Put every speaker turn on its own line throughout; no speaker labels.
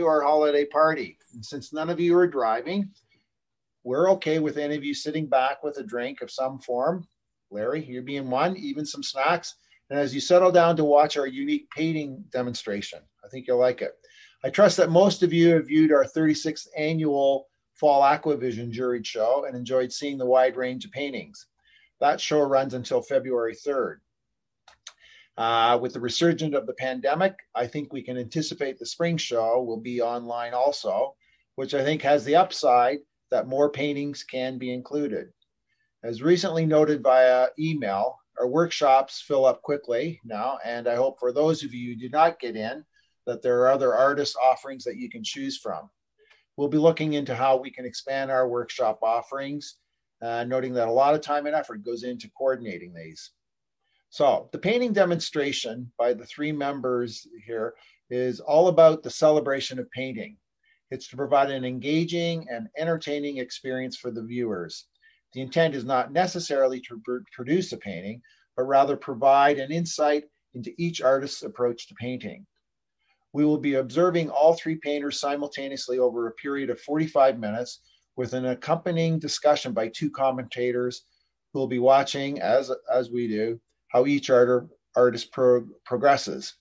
to our holiday party. And since none of you are driving, we're okay with any of you sitting back with a drink of some form. Larry, you're being one, even some snacks. And as you settle down to watch our unique painting demonstration, I think you'll like it. I trust that most of you have viewed our 36th annual Fall Aquavision juried show and enjoyed seeing the wide range of paintings. That show runs until February 3rd. Uh, with the resurgence of the pandemic, I think we can anticipate the spring show will be online also, which I think has the upside that more paintings can be included. As recently noted via email, our workshops fill up quickly now, and I hope for those of you who do not get in, that there are other artist offerings that you can choose from. We'll be looking into how we can expand our workshop offerings, uh, noting that a lot of time and effort goes into coordinating these. So the painting demonstration by the three members here is all about the celebration of painting. It's to provide an engaging and entertaining experience for the viewers. The intent is not necessarily to produce a painting, but rather provide an insight into each artist's approach to painting. We will be observing all three painters simultaneously over a period of 45 minutes with an accompanying discussion by two commentators who will be watching, as, as we do, how each art, artist pro, progresses.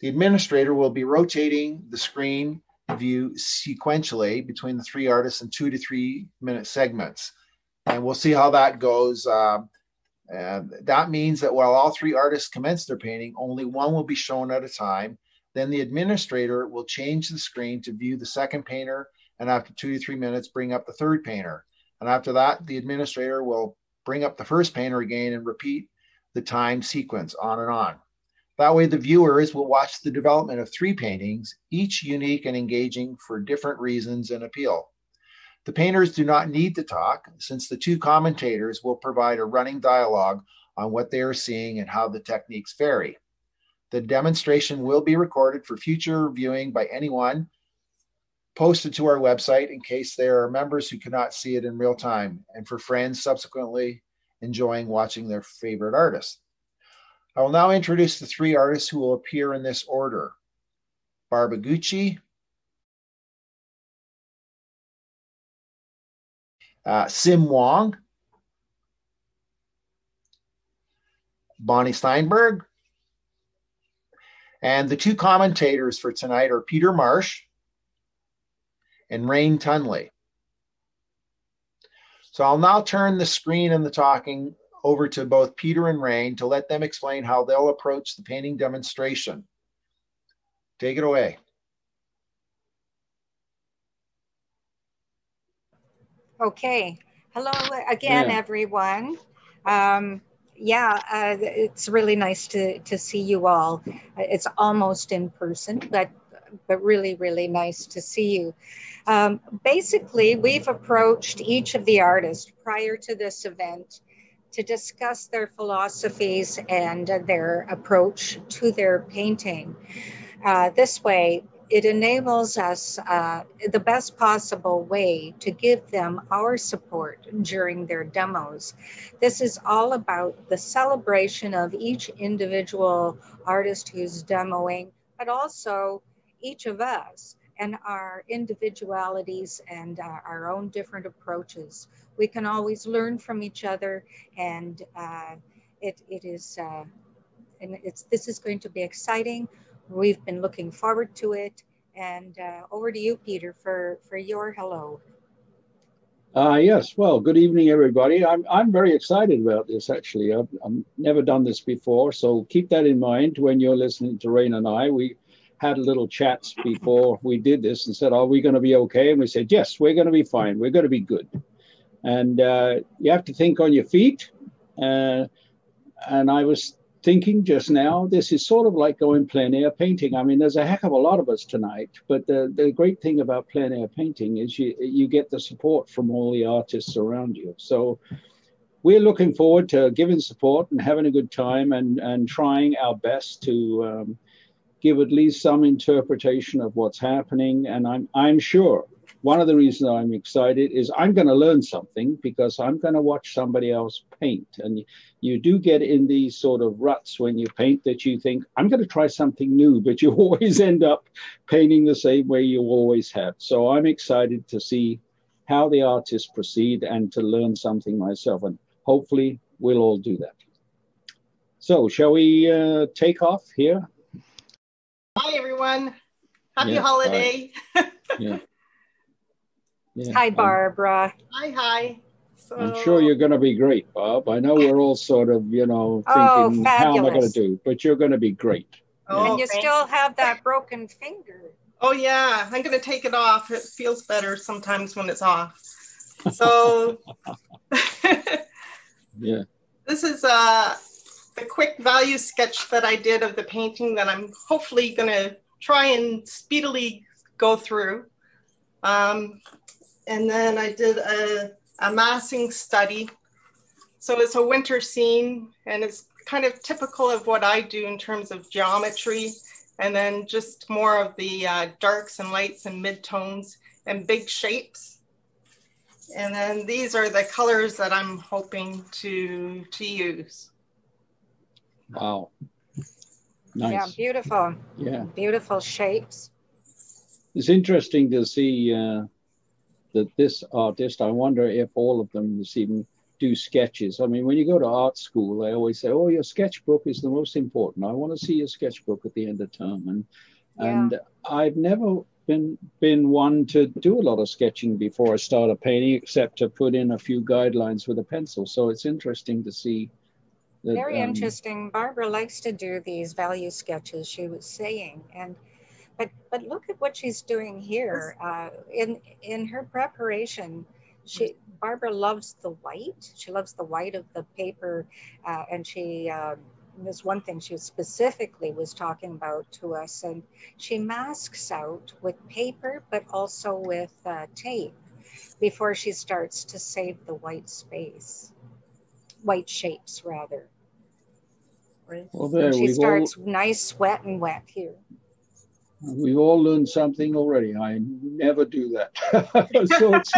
The administrator will be rotating the screen view sequentially between the three artists in two to three minute segments. And we'll see how that goes. Uh, that means that while all three artists commence their painting, only one will be shown at a time. Then the administrator will change the screen to view the second painter, and after two to three minutes, bring up the third painter. And after that, the administrator will bring up the first painter again and repeat the time sequence on and on. That way, the viewers will watch the development of three paintings, each unique and engaging for different reasons and appeal. The painters do not need to talk, since the two commentators will provide a running dialogue on what they are seeing and how the techniques vary. The demonstration will be recorded for future viewing by anyone, posted to our website in case there are members who cannot see it in real time, and for friends subsequently enjoying watching their favorite artist. I will now introduce the three artists who will appear in this order Barbara Eguchi, uh, Sim Wong, Bonnie Steinberg, and the two commentators for tonight are Peter Marsh and Rayne Tunley. So I'll now turn the screen and the talking over to both Peter and Rayne to let them explain how they'll approach the painting demonstration. Take it away.
Okay. Hello again, yeah. everyone. Um, yeah, uh, it's really nice to, to see you all. It's almost in person, but but really, really nice to see you. Um, basically, we've approached each of the artists prior to this event to discuss their philosophies and their approach to their painting. Uh, this way, it enables us uh, the best possible way to give them our support during their demos. This is all about the celebration of each individual artist who's demoing, but also each of us and our individualities and uh, our own different approaches. We can always learn from each other, and uh, it, it is uh, and it's this is going to be exciting. We've been looking forward to it. And uh, over to you, Peter, for for your hello.
Uh, yes, well, good evening, everybody. I'm, I'm very excited about this, actually. I've, I've never done this before, so keep that in mind when you're listening to Rayne and I. We had little chats before we did this and said, Are we going to be okay? And we said, Yes, we're going to be fine. We're going to be good. And uh, you have to think on your feet. Uh, and I was thinking just now, this is sort of like going plein air painting. I mean, there's a heck of a lot of us tonight, but the, the great thing about plein air painting is you, you get the support from all the artists around you. So we're looking forward to giving support and having a good time and, and trying our best to um, give at least some interpretation of what's happening. And I'm, I'm sure one of the reasons I'm excited is I'm going to learn something because I'm going to watch somebody else paint. And you do get in these sort of ruts when you paint that you think, I'm going to try something new, but you always end up painting the same way you always have. So I'm excited to see how the artists proceed and to learn something myself. And hopefully we'll all do that. So shall we uh, take off here?
Hi, everyone. Happy yeah, holiday.
yeah.
Yeah, hi, Barbara.
Hi, hi.
So... I'm sure you're going to be great, Bob. I know we're all sort of, you know, oh, thinking, oh, how am I going to do? But you're going to be great.
Oh, and you still have that broken finger.
Oh, yeah. I'm going to take it off. It feels better sometimes when it's off. So,
yeah.
This is uh, a quick value sketch that I did of the painting that I'm hopefully going to try and speedily go through. Um, and then I did a, a massing study. So it's a winter scene and it's kind of typical of what I do in terms of geometry and then just more of the uh, darks and lights and midtones and big shapes. And then these are the colors that I'm hoping to to use.
Wow. Nice.
Yeah, beautiful.
Yeah.
Beautiful shapes.
It's interesting to see uh, that this artist, I wonder if all of them this even do sketches. I mean, when you go to art school, they always say, "Oh, your sketchbook is the most important. I want to see your sketchbook at the end of term." And yeah. and I've never been been one to do a lot of sketching before I start a painting, except to put in a few guidelines with a pencil. So it's interesting to see.
That, Very um, interesting. Barbara likes to do these value sketches. She was saying, and but but look at what she's doing here. Uh, in in her preparation, she Barbara loves the white. She loves the white of the paper, uh, and she. Uh, there's one thing she specifically was talking about to us, and she masks out with paper, but also with uh, tape before she starts to save the white space, white shapes rather. Well, there, she starts all... nice, wet, and wet here.
We've all learned something already. I never do that. so it's,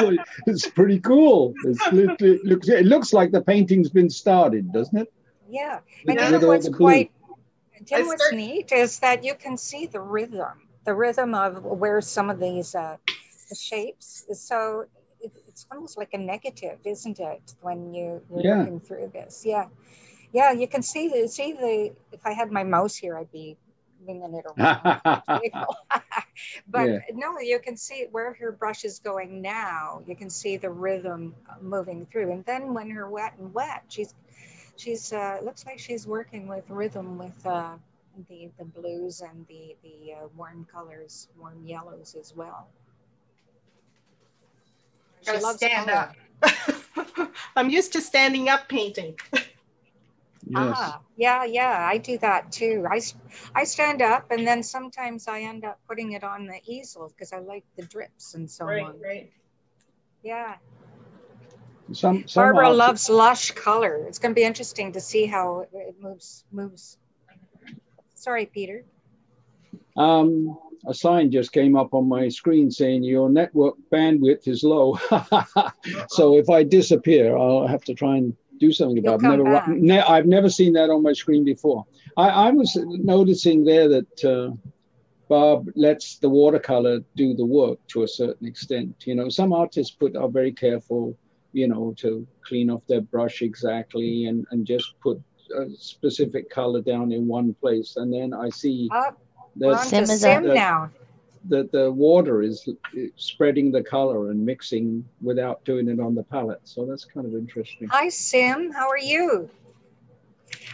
it's pretty cool. It's, it, looks, it looks like the painting's been started, doesn't it?
Yeah. And you know what's quite, you know what's neat is that you can see the rhythm, the rhythm of where some of these uh, the shapes. So it, it's almost like a negative, isn't it? When you, you're yeah. looking through this. Yeah. Yeah, you can see the, see the, if I had my mouse here, I'd be moving it around. but yeah. no, you can see where her brush is going now. You can see the rhythm moving through. And then when her wet and wet, she's she's uh, looks like she's working with rhythm with uh, the the blues and the the uh, warm colors, warm yellows as well.
She loves stand color. up. I'm used to standing up painting.
Yes. Ah, yeah, yeah, I do that too. I, I stand up and then sometimes I end up putting it on the easel because I like the drips and so
right,
on.
Right, right.
Yeah.
Some, some
Barbara loves lush color. It's going to be interesting to see how it moves. Moves. Sorry, Peter.
Um, a sign just came up on my screen saying your network bandwidth is low. so if I disappear, I'll have to try and do something about. I've never, ne- I've never seen that on my screen before. I, I was noticing there that uh, Bob lets the watercolor do the work to a certain extent. You know, some artists put are very careful, you know, to clean off their brush exactly and and just put a specific color down in one place, and then I see.
Uh, that, Sim that, now
that the water is spreading the color and mixing without doing it on the palette. So that's kind of interesting.
Hi, Sim. How are you?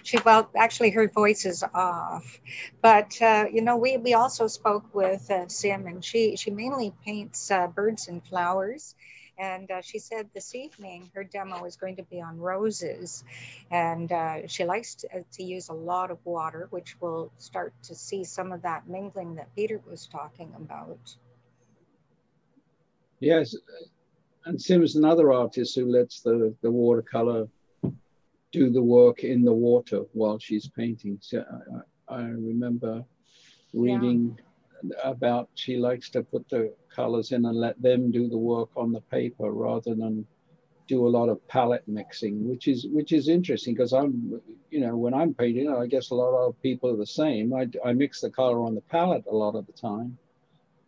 She well, actually, her voice is off, but uh, you know, we we also spoke with uh, Sim, and she she mainly paints uh, birds and flowers. And uh, she said this evening her demo is going to be on roses. And uh, she likes to, uh, to, use a lot of water, which will start to see some of that mingling that Peter was talking about.
Yes. And Sim is another artist who lets the, the watercolor do the work in the water while she's painting. So I, I remember reading. Yeah about she likes to put the colors in and let them do the work on the paper rather than do a lot of palette mixing, which is which is interesting because I'm, you know, when I'm painting, I guess a lot of people are the same. I, I mix the color on the palette a lot of the time.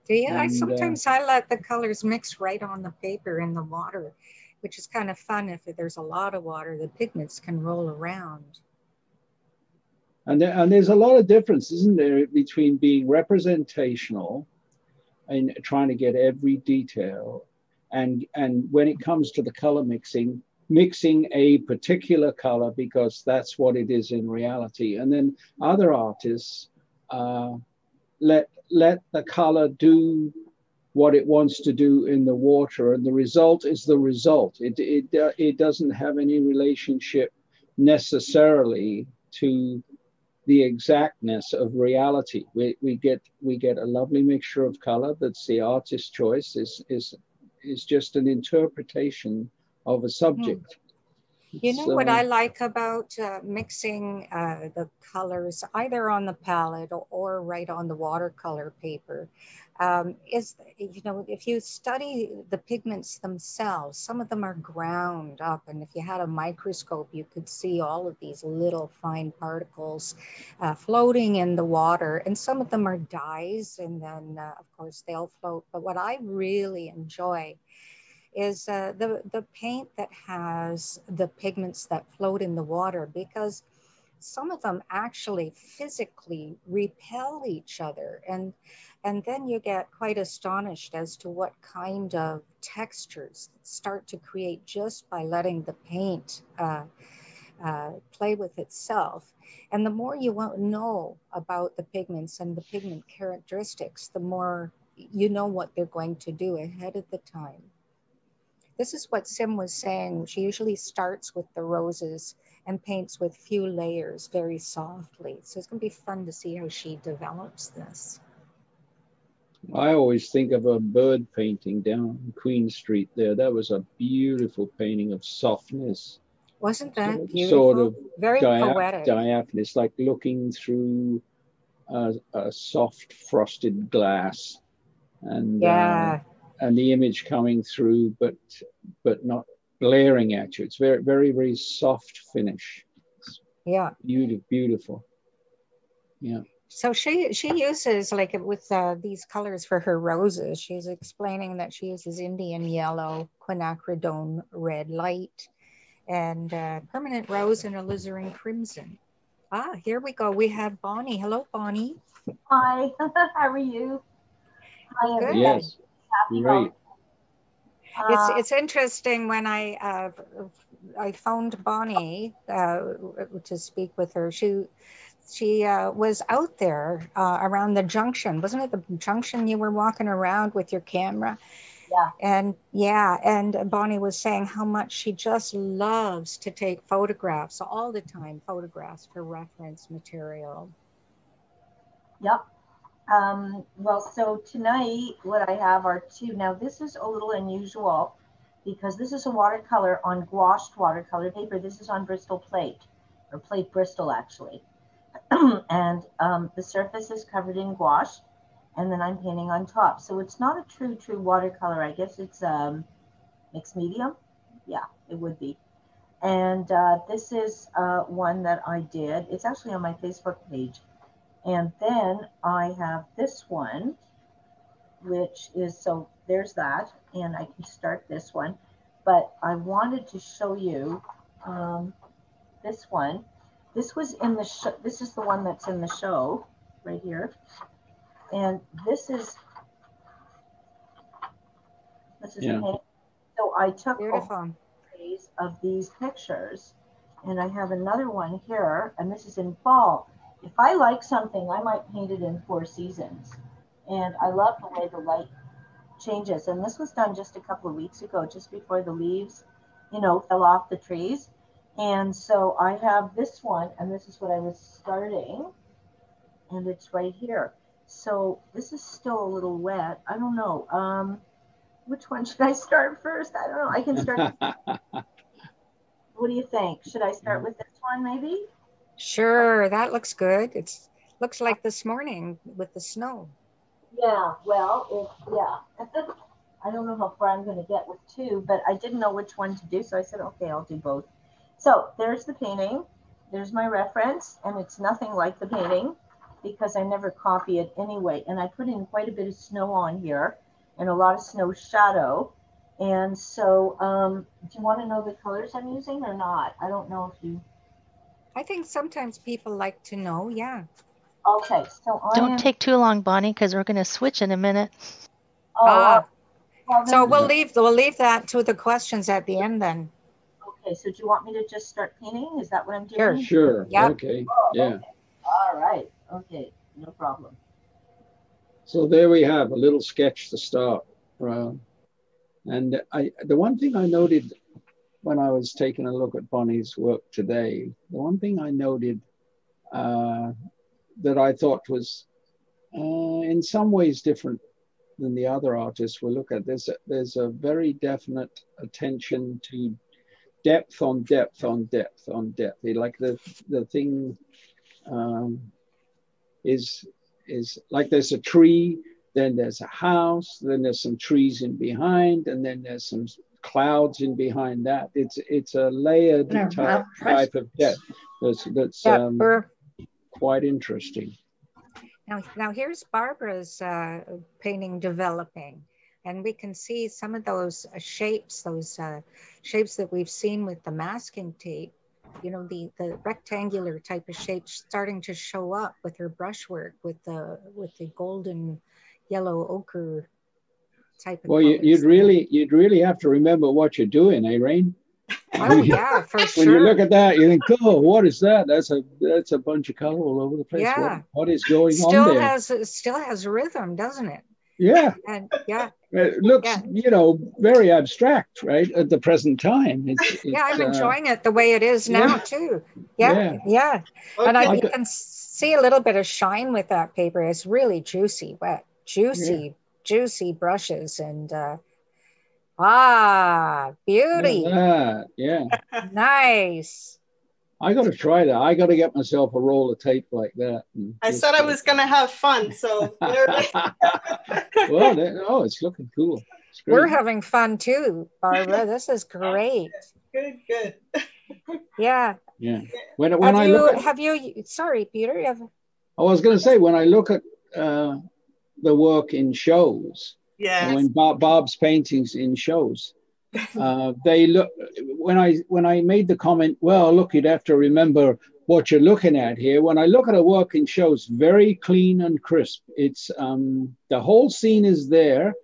Do you? And, I sometimes uh, I let the colors mix right on the paper in the water, which is kind of fun. If there's a lot of water, the pigments can roll around.
And, there, and there's a lot of difference, isn't there, between being representational and trying to get every detail and and when it comes to the color mixing mixing a particular color because that's what it is in reality. And then other artists uh, let let the color do what it wants to do in the water. And the result is the result. It it, uh, it doesn't have any relationship necessarily to the exactness of reality. We, we get we get a lovely mixture of color that's the artist's choice is is is just an interpretation of a subject.
You know what I like about uh, mixing uh, the colors either on the palette or, or, right on the watercolor paper um, is, you know, if you study the pigments themselves, some of them are ground up. And if you had a microscope, you could see all of these little fine particles uh, floating in the water. And some of them are dyes, and then, uh, of course, they'll float. But what I really enjoy is uh, the, the paint that has the pigments that float in the water because some of them actually physically repel each other and and then you get quite astonished as to what kind of textures start to create just by letting the paint uh, uh, play with itself. And the more you know about the pigments and the pigment characteristics, the more you know what they're going to do ahead of the time. This is what Sim was saying. She usually starts with the roses and paints with few layers very softly. So it's going to be fun to see how she develops this.
I always think of a bird painting down Queen Street there. That was a beautiful painting of softness.
Wasn't that
sort,
beautiful?
Sort of
very dia- poetic.
Diaphanous, like looking through a, a soft frosted glass. And uh, yeah. Uh, and the image coming through, but but not glaring at you. It's very very very soft finish. It's
yeah,
beautiful, beautiful. Yeah.
So she she uses like with uh, these colors for her roses. She's explaining that she uses Indian yellow, quinacridone red light, and uh, permanent rose and alizarin crimson. Ah, here we go. We have Bonnie. Hello, Bonnie.
Hi. How are you?
Hi, Good.
Yes Great.
It's uh, it's interesting when I uh, I phoned Bonnie uh, to speak with her. She she uh, was out there uh, around the junction, wasn't it? The junction you were walking around with your camera.
Yeah.
And yeah, and Bonnie was saying how much she just loves to take photographs all the time, photographs for reference material.
Yep. Um, well, so tonight what I have are two. Now this is a little unusual because this is a watercolor on gouache watercolor paper. This is on Bristol plate or plate Bristol actually. and um, the surface is covered in gouache and then I'm painting on top. So it's not a true, true watercolor. I guess it's um, mixed medium. Yeah, it would be. And uh, this is uh, one that I did. It's actually on my Facebook page. And then I have this one, which is, so there's that, and I can start this one. But I wanted to show you um, this one. This was in the show, this is the one that's in the show right here. And this is, this is yeah. So I took
Beautiful.
of these pictures and I have another one here, and this is in fall if I like something, I might paint it in four seasons. And I love the way the light changes. And this was done just a couple of weeks ago, just before the leaves, you know, fell off the trees. And so I have this one, and this is what I was starting, and it's right here. So this is still a little wet. I don't know. Um, which one should I start first? I don't know. I can start. what do you think? Should I start with this one, maybe?
Sure, that looks good. It's looks like this morning with the snow.
Yeah, well, it, yeah. I don't know how far I'm going to get with two, but I didn't know which one to do, so I said, okay, I'll do both. So there's the painting. There's my reference, and it's nothing like the painting because I never copy it anyway. And I put in quite a bit of snow on here and a lot of snow shadow. And so, um, do you want to know the colors I'm using or not? I don't know if you.
I think sometimes people like to know. Yeah.
Okay, so
I don't am... take too long, Bonnie, because we're going to switch in a minute.
Oh, ah. well, so we'll leave we'll leave that to the questions at the end then.
Okay, so do you want me to just start painting? Is that what I'm
doing? Sure. Sure. Yeah. Okay. Oh, yeah. Okay.
All right. Okay. No problem.
So there we have a little sketch to start. Uh, and I, the one thing I noted when I was taking a look at Bonnie's work today, the one thing I noted uh, that I thought was uh, in some ways different than the other artists we look at. There's a, there's a very definite attention to depth on depth on depth on depth. Like the the thing um, is is like there's a tree, then there's a house, then there's some trees in behind, and then there's some clouds in behind that. It's it's a layered type, type of depth that's that's um, quite interesting.
Now, now here's Barbara's uh, painting developing, and we can see some of those uh, shapes, those uh, shapes that we've seen with the masking tape. You know, the the rectangular type of shapes starting to show up with her brushwork, with the with the golden, yellow ochre type. Of
well, you, would really you'd really have to remember what you're doing, eh, Rayne?
Oh yeah, for
when
sure.
When you look at that, you think, "Oh, what is that? That's a that's a bunch of color all over the place. Yeah. what, what is going
still
on there?"
Has, still has rhythm, doesn't it?
Yeah.
And yeah.
It looks, yeah. you know, very abstract, right? At the present time.
It's, it's, yeah, I'm uh, enjoying it the way it is now yeah. too. Yeah, yeah. yeah. Okay. And I, I can see a little bit of shine with that paper. It's really juicy, wet, juicy, juicy brushes, and uh, Ah, beauty.
Yeah.
nice.
I got to try that. I got to get myself a roll of tape like that.
I said I was going to have fun, so.
well, oh, it's looking cool. It's
We're having fun too, Barbara. This is great.
Good, good.
Yeah.
Yeah. When, when
have
I
you,
look at,
have you, sorry, Peter. Have,
I was going to say, when I look at uh, the work in shows,
yeah.
When Bob, Bob's paintings in shows, uh, they look. When I when I made the comment, well, look, you'd have to remember what you're looking at here. When I look at a work in shows, very clean and crisp. It's um, the whole scene is there.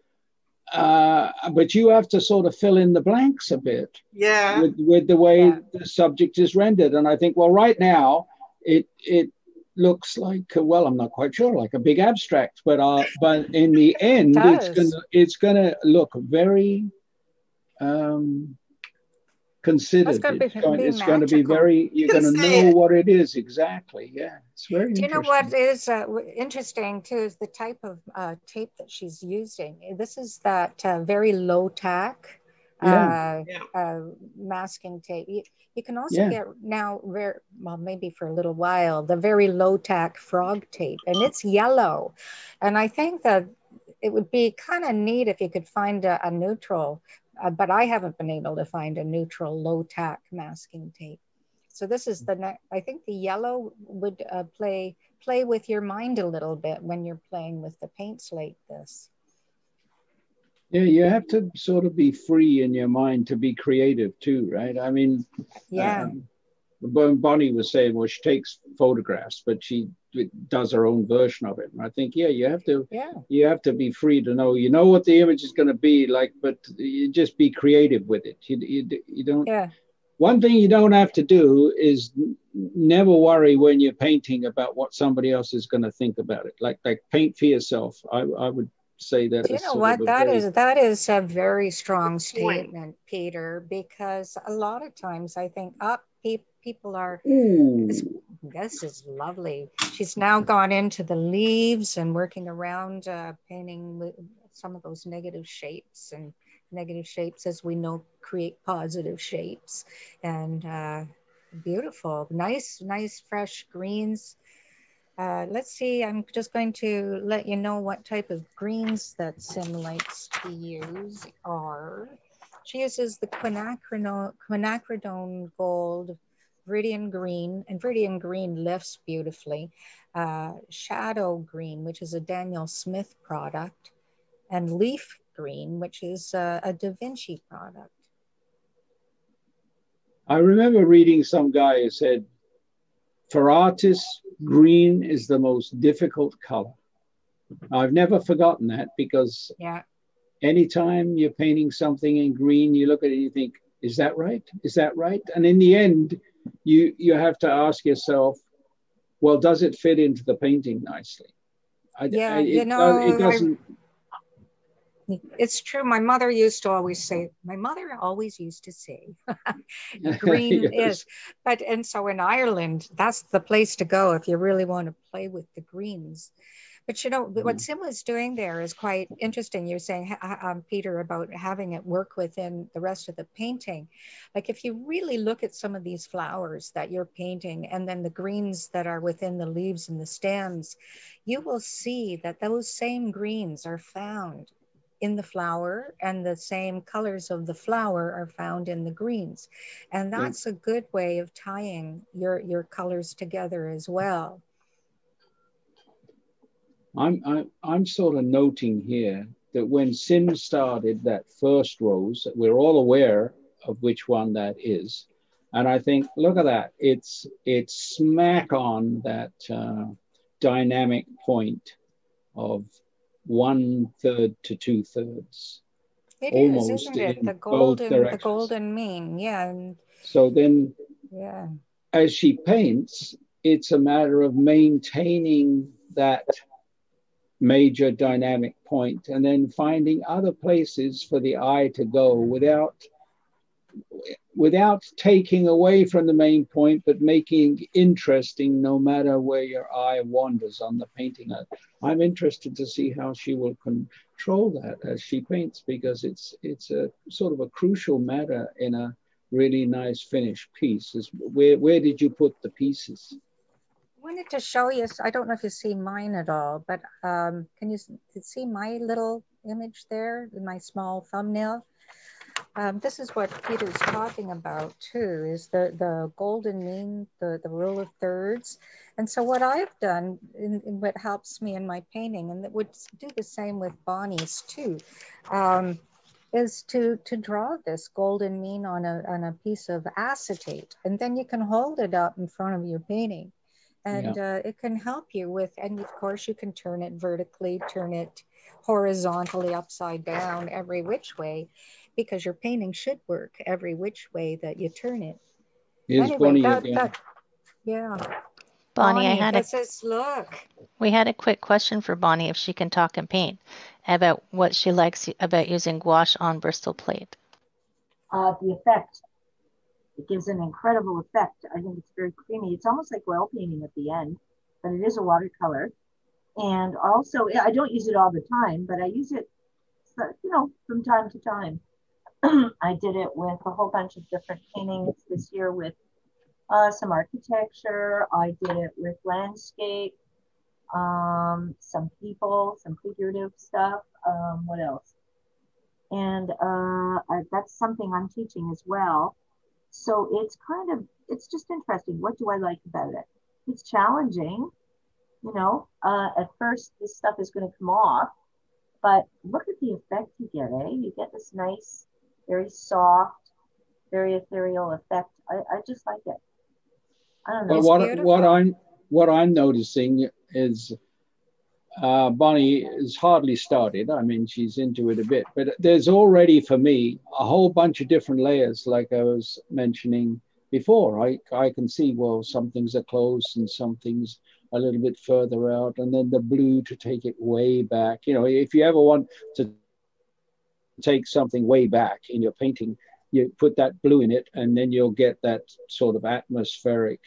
Uh, but you have to sort of fill in the blanks a bit
yeah
with, with the way yeah. the subject is rendered and i think well right now it it looks like well i'm not quite sure like a big abstract but uh but in the end it it's gonna it's gonna look very um considered. It's,
be,
it's, going, it's going, to be very you're going to know it. what it is exactly. Yeah it's very
do you know what is uh, interesting too is the type of uh, tape that she's using. This is that uh, very low tack yeah. Uh, uh, masking tape you, you can also yeah. get now very well, maybe for a little while, the very low tack frog tape, and it's yellow. And I think that it would be kind of neat if you could find a, a neutral, uh, but I haven't been able to find a neutral low tack masking tape. So this is the next. I think the yellow would uh, play play with your mind a little bit when you're playing with the paint slate. This.
Yeah, you have to sort of be free in your mind to be creative too, right? I mean,
yeah. Um,
Bonnie was saying, well, she takes photographs, but she does her own version of it. And I think, yeah, you have to,
yeah,
you have to be free to know, you know what the image is going to be like, but you just be creative with it. You, you, you don't.
Yeah.
One thing you don't have to do is never worry when you're painting about what somebody else is going to think about it. Like, like paint for yourself. I, I would say that.
You know what? That very... is that is a very strong statement, Peter, because a lot of times I think up oh, people are. This, this, is lovely. She's now gone into the leaves and working around uh, painting some of those negative shapes and negative shapes, as we know, create positive shapes and uh, beautiful, nice, nice fresh greens Uh, let's see, I'm just going to let you know what type of greens that Sim likes to use are. She uses the quinacridone, gold, viridian green, and viridian green lifts beautifully. Uh, shadow green, which is a Daniel Smith product, and leaf green, which is a, a Da Vinci product.
I remember reading some guy who said, for artists, green is the most difficult color. I've never forgotten that because
yeah.
anytime you're painting something in green, you look at it and you think, is that right? Is that right? And in the end, you you have to ask yourself, well, does it fit into the painting nicely?
I, yeah, I, it, you know, it doesn't. I, it's true. My mother used to always say, my mother always used to say, green yes. is. But, and so in Ireland, that's the place to go if you really want to play with the greens. But you know, mm. what Sim was doing there is quite interesting. You're saying, um, Peter, about having it work within the rest of the painting. Like if you really look at some of these flowers that you're painting and then the greens that are within the leaves and the stems, you will see that those same greens are found in the flower and the same colors of the flower are found in the greens. And that's a good way of tying your your colors together as well.
I'm i'm, I'm sort of noting here that when sim started that first rose we're all aware of which one that is. And i think look at that it's it's smack on that uh, dynamic point of one third to two thirds.
It almost is, isn't it? The golden, the golden mean, yeah. And,
so then,
yeah,
as she paints, it's a matter of maintaining that major dynamic point and then finding other places for the eye to go without without taking away from the main point, but making interesting no matter where your eye wanders on the painting. I'm interested to see how she will control that as she paints because it's it's a sort of a crucial matter in a really nice finished piece. Is where where did you put the pieces?
I wanted to show you. I don't know if you see mine at all, but um, can you see my little image there in my small thumbnail? Um, this is what Peter's talking about too, is the, the golden mean, the, the rule of thirds. And so what I've done, in, in what helps me in my painting, and that would do the same with Bonnie's too, um, is to, to draw this golden mean on a, on a piece of acetate. And then you can hold it up in front of your painting. And yeah. uh, it can help you with, and of course you can turn it vertically, turn it horizontally upside down, every which way because your painting should work every which way that you turn it.
Anyway, Bonnie that,
again. That, yeah.
Bonnie, Bonnie, I had a
says, look.
We had a quick question for Bonnie if she can talk and paint about what she likes about using gouache on Bristol plate.
Uh, the effect. It gives an incredible effect. I think it's very creamy. It's almost like oil painting at the end, but it is a watercolor. And also, I don't use it all the time, but I use it, you know, from time to time. I did it with a whole bunch of different paintings this year with uh, some architecture. I did it with landscape, um, some people, some figurative stuff. Um, what else? And uh, I, that's something I'm teaching as well. So it's kind of, it's just interesting. What do I like about it? It's challenging. You know, uh, at first this stuff is going to come off, but look at the effect you get, eh? You get this nice very soft, very ethereal effect. I, I just like it. I don't know.
Well, what what I'm what I'm noticing is uh, Bonnie has hardly started. I mean, she's into it a bit, but there's already for me a whole bunch of different layers, like I was mentioning before. I I can see well, some things are close and some things a little bit further out, and then the blue to take it way back. You know, if you ever want to take something way back in your painting, you put that blue in it, and then you'll get that sort of atmospheric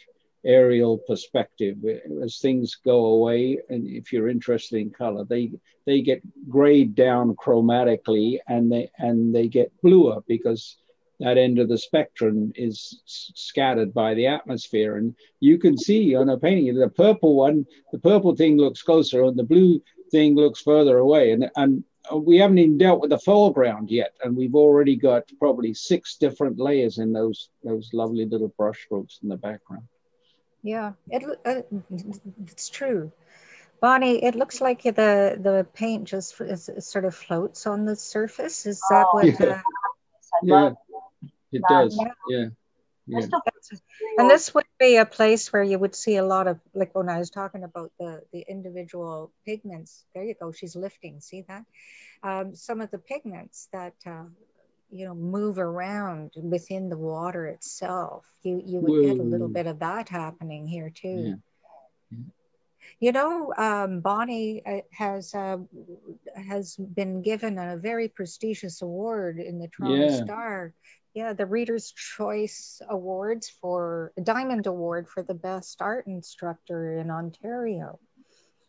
aerial perspective as things go away and if you're interested in color they they get grayed down chromatically and they and they get bluer because that end of the spectrum is scattered by the atmosphere. And you can see on a painting, the purple one, the purple thing looks closer and the blue thing looks further away. And, and we haven't even dealt with the foreground yet. And we've already got probably six different layers in those, those lovely little brush strokes in the background.
Yeah, it, uh, it's true. Bonnie, it looks like the the paint just sort of floats on the surface. Is that what?
Yeah, uh, yeah it does. Yeah. yeah.
And this would be a place where you would see a lot of, like when I was talking about the the individual pigments. There you go. She's lifting. See that? Um, some of the pigments that uh, you know move around within the water itself. You you would Whoa. get a little bit of that happening here too. Yeah. You know, um, Bonnie uh, has uh, has been given a very prestigious award in the Toronto yeah. Star. Yeah, the Reader's Choice Awards for a Diamond Award for the best art instructor in Ontario.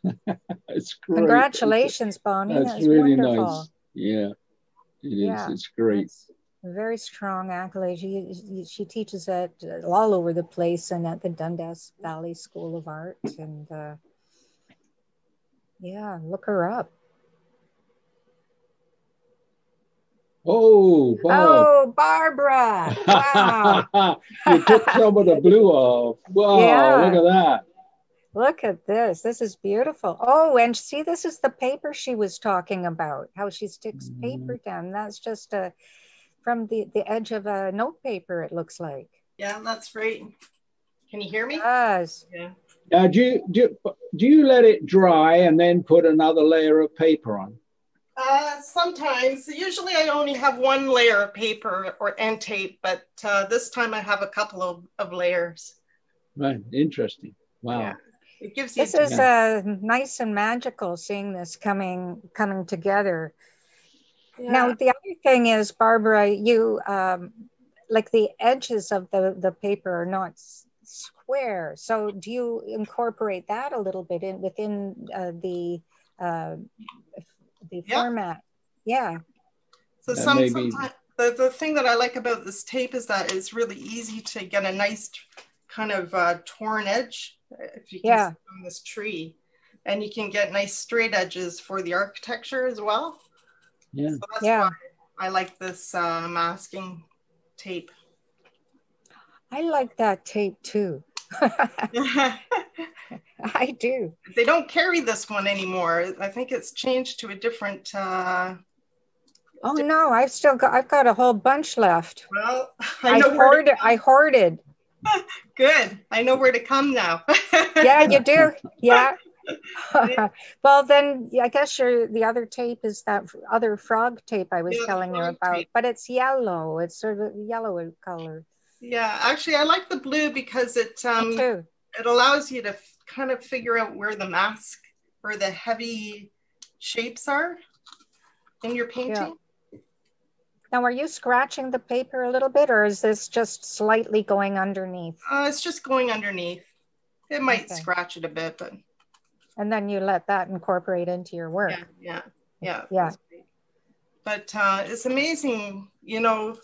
That's great.
Congratulations, Bonnie.
That's, That's really wonderful. nice. Yeah, it is. Yeah, it's great.
very strong accolade. She, she teaches at all over the place and at the Dundas Valley School of Art. And uh, yeah, look her up.
Oh,
Bob. oh, Barbara! Wow,
you took some of the blue off. Wow, yeah. look at that.
Look at this. This is beautiful. Oh, and see, this is the paper she was talking about. How she sticks mm. paper down. That's just a from the the edge of a note paper. It looks like.
Yeah, that's right. Can you hear me?
Yes.
Yeah.
Now, do you, do, do you let it dry and then put another layer of paper on?
Uh, sometimes. Usually I only have one layer of paper or end tape, but uh, this time I have a couple of, of layers.
Right. Interesting. Wow. Yeah.
It gives this is uh, nice and magical seeing this coming coming together. Yeah. Now the other thing is, Barbara, you um, like the edges of the the paper are not square. So do you incorporate that a little bit in within uh, the uh, the yep. format? Yeah.
So some, maybe... sometimes the, the thing that I like about this tape is that it's really easy to get a nice kind of uh, torn edge if you can yeah. on this tree. And you can get nice straight edges for the architecture as well.
Yeah.
So that's
yeah.
why I like this uh, masking tape.
I like that tape too. I do.
They don't carry this one anymore. I think it's changed to a different. Uh,
oh no, I've still got. I've got a whole bunch left.
Well,
I, I hoarded. I hoarded.
Good. I know where to come now.
yeah, you do. Yeah. well, then I guess your the other tape is that other frog tape I was yeah, telling you about, tape. but it's yellow. It's sort of yellow color.
Yeah, actually, I like the blue because it um, it allows you to f- kind of figure out where the mask or the heavy shapes are in your painting. Yeah.
Now, are you scratching the paper a little bit, or is this just slightly going underneath?
Uh, it's just going underneath. It might okay. scratch it a bit, but.
And then you let that incorporate into your work.
Yeah, yeah, yeah.
Yeah.
But uh, it's amazing, you know,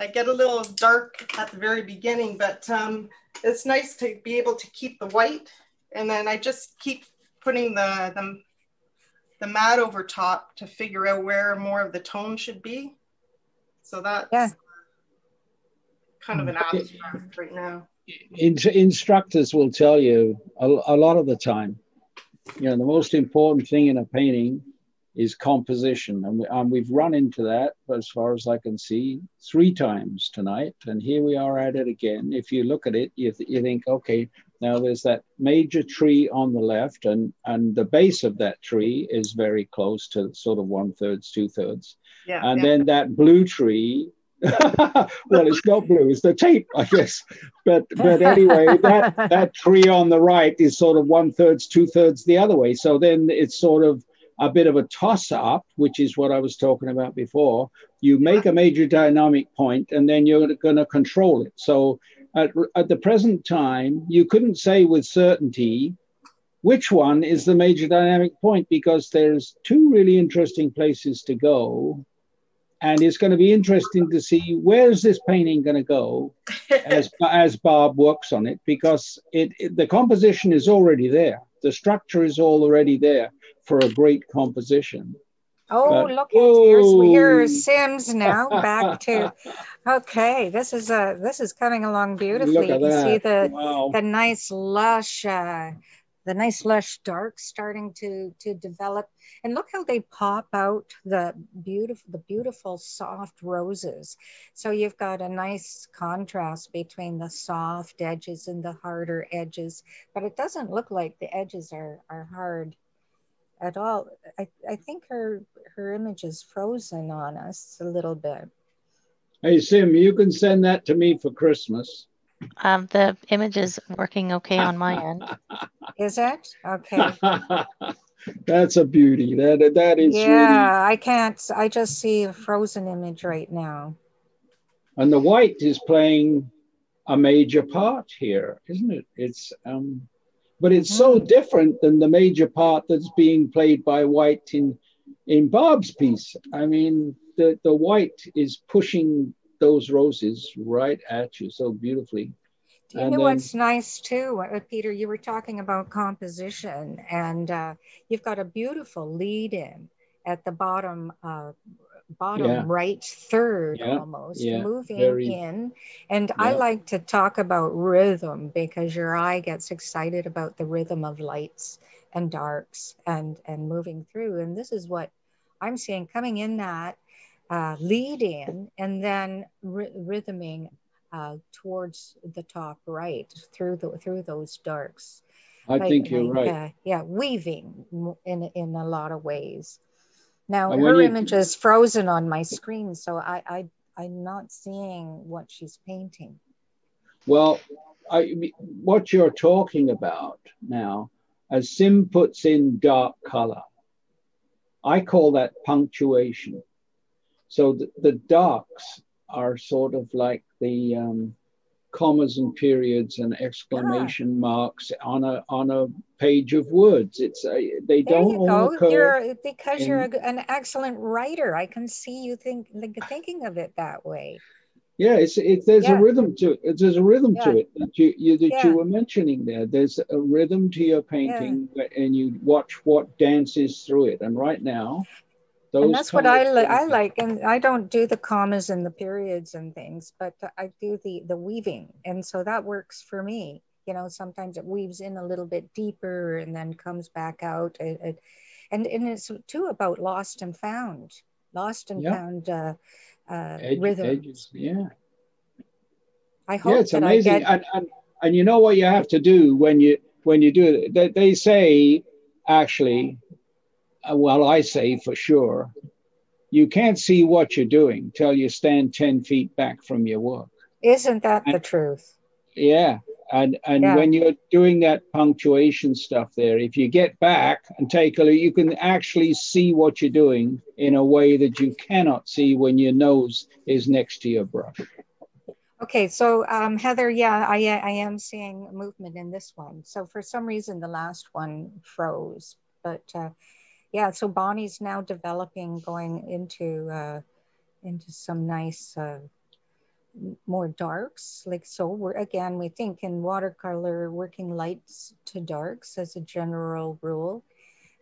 I get a little dark at the very beginning, but um, it's nice to be able to keep the white. And then I just keep putting the, the, the mat over top to figure out where more of the tone should be. So that's yeah. kind of an hmm. abstract right now.
In, instructors will tell you a, a lot of the time, you know, the most important thing in a painting is composition. And, we, and we've run into that, as far as I can see, three times tonight. And here we are at it again. If you look at it, you, th- you think, okay, now there's that major tree on the left, and, and the base of that tree is very close to sort of one thirds, two thirds.
Yeah,
and
yeah.
then that blue tree well, it's not blue; it's the tape, I guess. But but anyway, that that tree on the right is sort of one thirds, two thirds the other way. So then it's sort of a bit of a toss up, which is what I was talking about before. You make a major dynamic point and then you're going to control it. So at, at the present time, you couldn't say with certainty which one is the major dynamic point because there's two really interesting places to go and it's going to be interesting to see where's this painting going to go as as Bob works on it because it, it, the composition is already there. The structure is already there for a great composition.
Oh, but, look at here's here's Sims now back to okay. This is uh this is coming along beautifully.
you
that. see the wow. the nice lush uh the nice lush dark starting to to develop and look how they pop out the beautiful the beautiful soft roses so you've got a nice contrast between the soft edges and the harder edges but it doesn't look like the edges are are hard at all i, I think her her image is frozen on us a little bit
hey sim you can send that to me for christmas
um, the image is working okay on my end.
Is it? Okay.
That's a beauty. That that is.
Yeah, really... I can't. I just see a frozen image right now.
And the white is playing a major part here, isn't it? It's um, but it's so mm-hmm. different than the major part that's being played by white in in Bob's piece. I mean, the the white is pushing those roses right at you so beautifully.
Do you and know what's nice too, Peter? You were talking about composition, and uh, you've got a beautiful lead in at the bottom, uh, bottom yeah. right third yeah. almost, yeah. moving Very, in. And I like to talk about rhythm because your eye gets excited about the rhythm of lights and darks and and moving through. And this is what I'm seeing coming in that uh, lead in and then ry- rhythming uh, towards the top right through the through those darks.
I like, think you're like, right.
Uh, yeah, weaving in in a lot of ways. Now her you, image is frozen on my screen, so I, I I'm not seeing what she's painting.
Well, I, what you're talking about now, as Sim puts in dark color, I call that punctuation. So the, the darks are sort of like the um, commas and periods and exclamation ah. marks on a on a page of words. It's they
there
don't
you
go. Occur
you're, because in, you're a, an excellent writer. I can see you think like, thinking of it that way.
Yeah, it's it, there's yeah. a rhythm to it. There's a rhythm yeah. to it that you, you that yeah. you were mentioning there. There's a rhythm to your painting, and you watch what dances through it. And right now,
those and that's what I li- I like, and I don't do the commas and the periods and things, but I do the the weaving, and so that works for me. You know, sometimes it weaves in a little bit deeper and then comes back out. It, it, and and it's too about lost and found, lost and found uh, uh, Edge, rhythm.
Edges, yeah.
I hope yeah, it's amazing. Get...
And, and and you know what you have to do when you when you do it. They, they say actually well, I say for sure, you can't see what you're doing till you stand 10 feet back from your work.
Isn't that and, the truth?
Yeah. And, and yeah. when you're doing that punctuation stuff there, if you get back and take a look, you can actually see what you're doing in a way that you cannot see when your nose is next to your brush.
Okay, so um, Heather, yeah, I, I am seeing movement in this one. So for some reason, the last one froze, but uh, yeah, so Bonnie's now developing, going into uh, into some nice uh, more darks. Like so, we're again we think in watercolor working lights to darks as a general rule.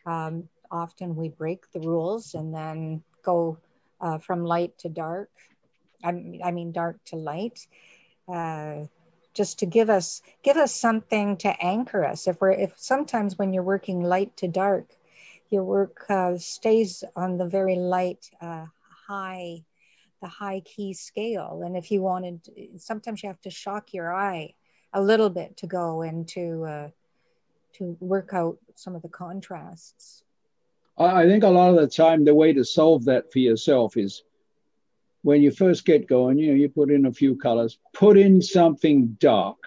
Um, often we break the rules and then go uh, from light to dark. I, I mean dark to light. Uh, just to give us give us something to anchor us if we're if sometimes when you're working light to dark your work uh, stays on the very light, uh, high, the high key scale. And if you wanted, sometimes you have to shock your eye a little bit to go and to uh, to work out some of the contrasts.
I think a lot of the time the way to solve that for yourself is when you first get going, you know, you put in a few colors, put in something dark,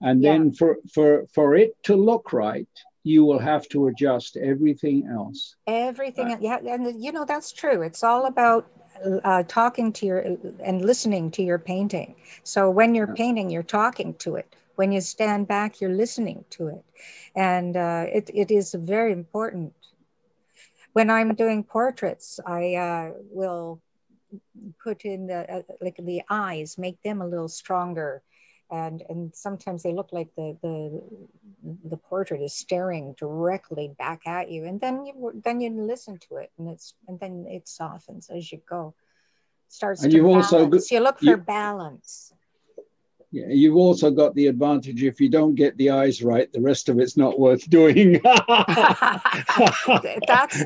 and yeah. then for for for it to look right, you will have to adjust everything else.
Everything, right. yeah, and you know that's true. It's all about uh, talking to your and listening to your painting. So when you're yeah. painting, you're talking to it. When you stand back, you're listening to it, and uh, it it is very important. When I'm doing portraits, I uh, will put in the uh, like the eyes, make them a little stronger, and and sometimes they look like the the the portrait is staring directly back at you, and then you then you listen to it, and it's and then it softens as you go. Starts and to you balance. also you look for you, balance
yeah, you've also got the advantage if you don't get the eyes right, the rest of it's not worth doing.
That's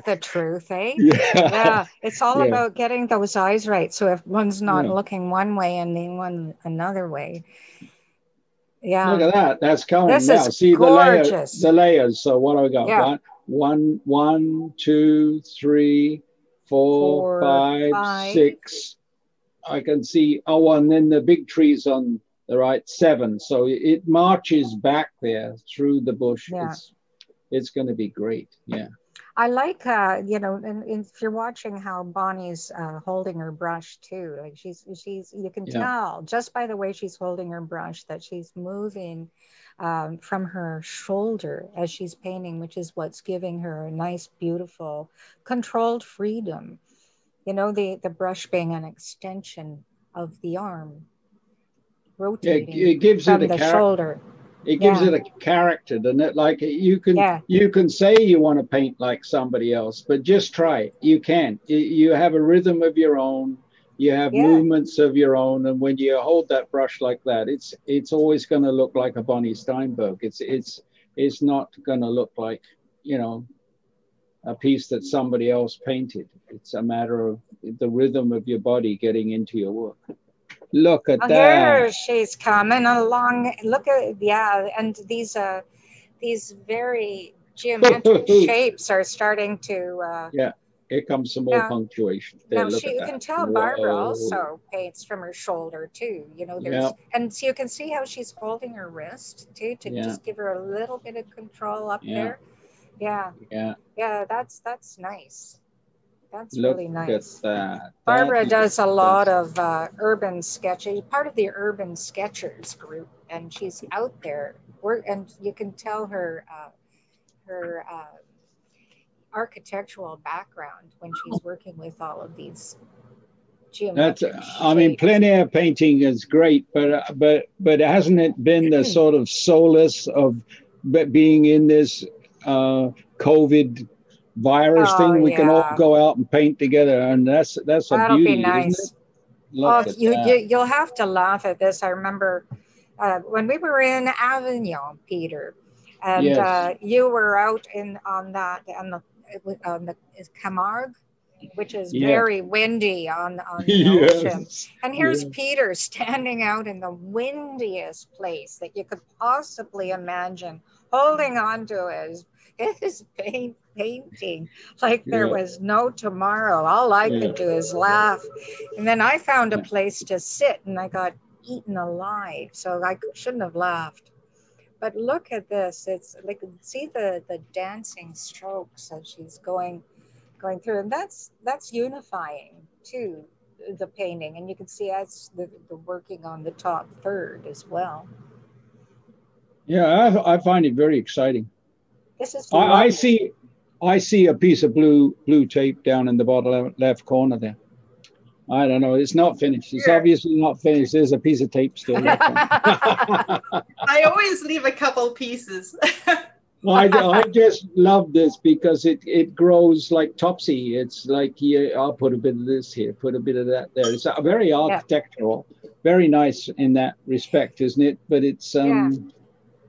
the truth, eh? Yeah. yeah. It's all yeah. about getting those eyes right. So if one's not yeah. looking one way and then one another way. Yeah.
Look at that. That's coming this now. See gorgeous. the layer, the layers. So what do I got? Yeah. One, one, one, two, three, four, four five, five, six. I can see. Oh, and then the big trees on the right seven. So it marches back there through the bush. Yeah. It's, it's going to be great. Yeah.
I like, uh, you know, and, and if you're watching how Bonnie's uh, holding her brush too, like she's, she's, you can yeah. tell just by the way she's holding her brush that she's moving um, from her shoulder as she's painting, which is what's giving her a nice, beautiful, controlled freedom. You know, the, the brush being an extension of the arm rotating it, it gives from it a the char- shoulder.
It gives yeah. it a character, doesn't it? Like you can yeah. you can say you want to paint like somebody else, but just try it. You can. You have a rhythm of your own. You have yeah. movements of your own, and when you hold that brush like that, it's it's always going to look like a Bonnie Steinberg. It's it's it's not going to look like you know a piece that somebody else painted. It's a matter of the rhythm of your body getting into your work. Look at oh, that. Here
she's coming along. Look at yeah, and these uh these very geometric shapes are starting to uh
yeah. Here comes some more punctuation.
There, now she, you can tell Barbara Whoa. also paints from her shoulder too. You know, there's yeah. and so you can see how she's holding her wrist too to yeah. just give her a little bit of control up yeah. there. Yeah.
Yeah.
Yeah, that's that's nice. That's Look really nice. That. Barbara that does a lot of uh, urban sketching, part of the urban sketchers group, and she's out there. We're, and you can tell her uh, her uh, architectural background when she's working with all of these. That's,
I mean, plein air painting is great, but uh, but but hasn't it been the sort of solace of being in this uh, COVID virus oh, thing. We yeah. can all go out and paint together, and that's that's a That'll beauty, be nice.
Oh, you, you you'll have to laugh at this. I remember uh, when we were in Avignon, Peter, and yes. uh, you were out in on that on the on the Camargue, which is yeah. very windy on on the yes. ocean. And here's. Peter standing out in the windiest place that you could possibly imagine, holding on to his his paint painting like there yeah. was no tomorrow. All I yeah. could do is laugh. And then I found a place to sit and I got eaten alive. So I shouldn't have laughed. But look at this. It's like see the the dancing strokes as she's going going through. And that's that's unifying too, the painting. And you can see as the, the working on the top third as well.
Yeah, I, I find it very exciting.
This is
I, I, see I see a piece of blue blue tape down in the bottom left corner there. I don't know. It's not finished. It's obviously not finished. There's a piece of tape still.
I always leave a couple pieces.
I, I just love this because it, it grows like topsy. It's like here, I'll put a bit of this here, put a bit of that there. It's a very architectural, yeah. very nice in that respect, isn't it? But it's um, yeah.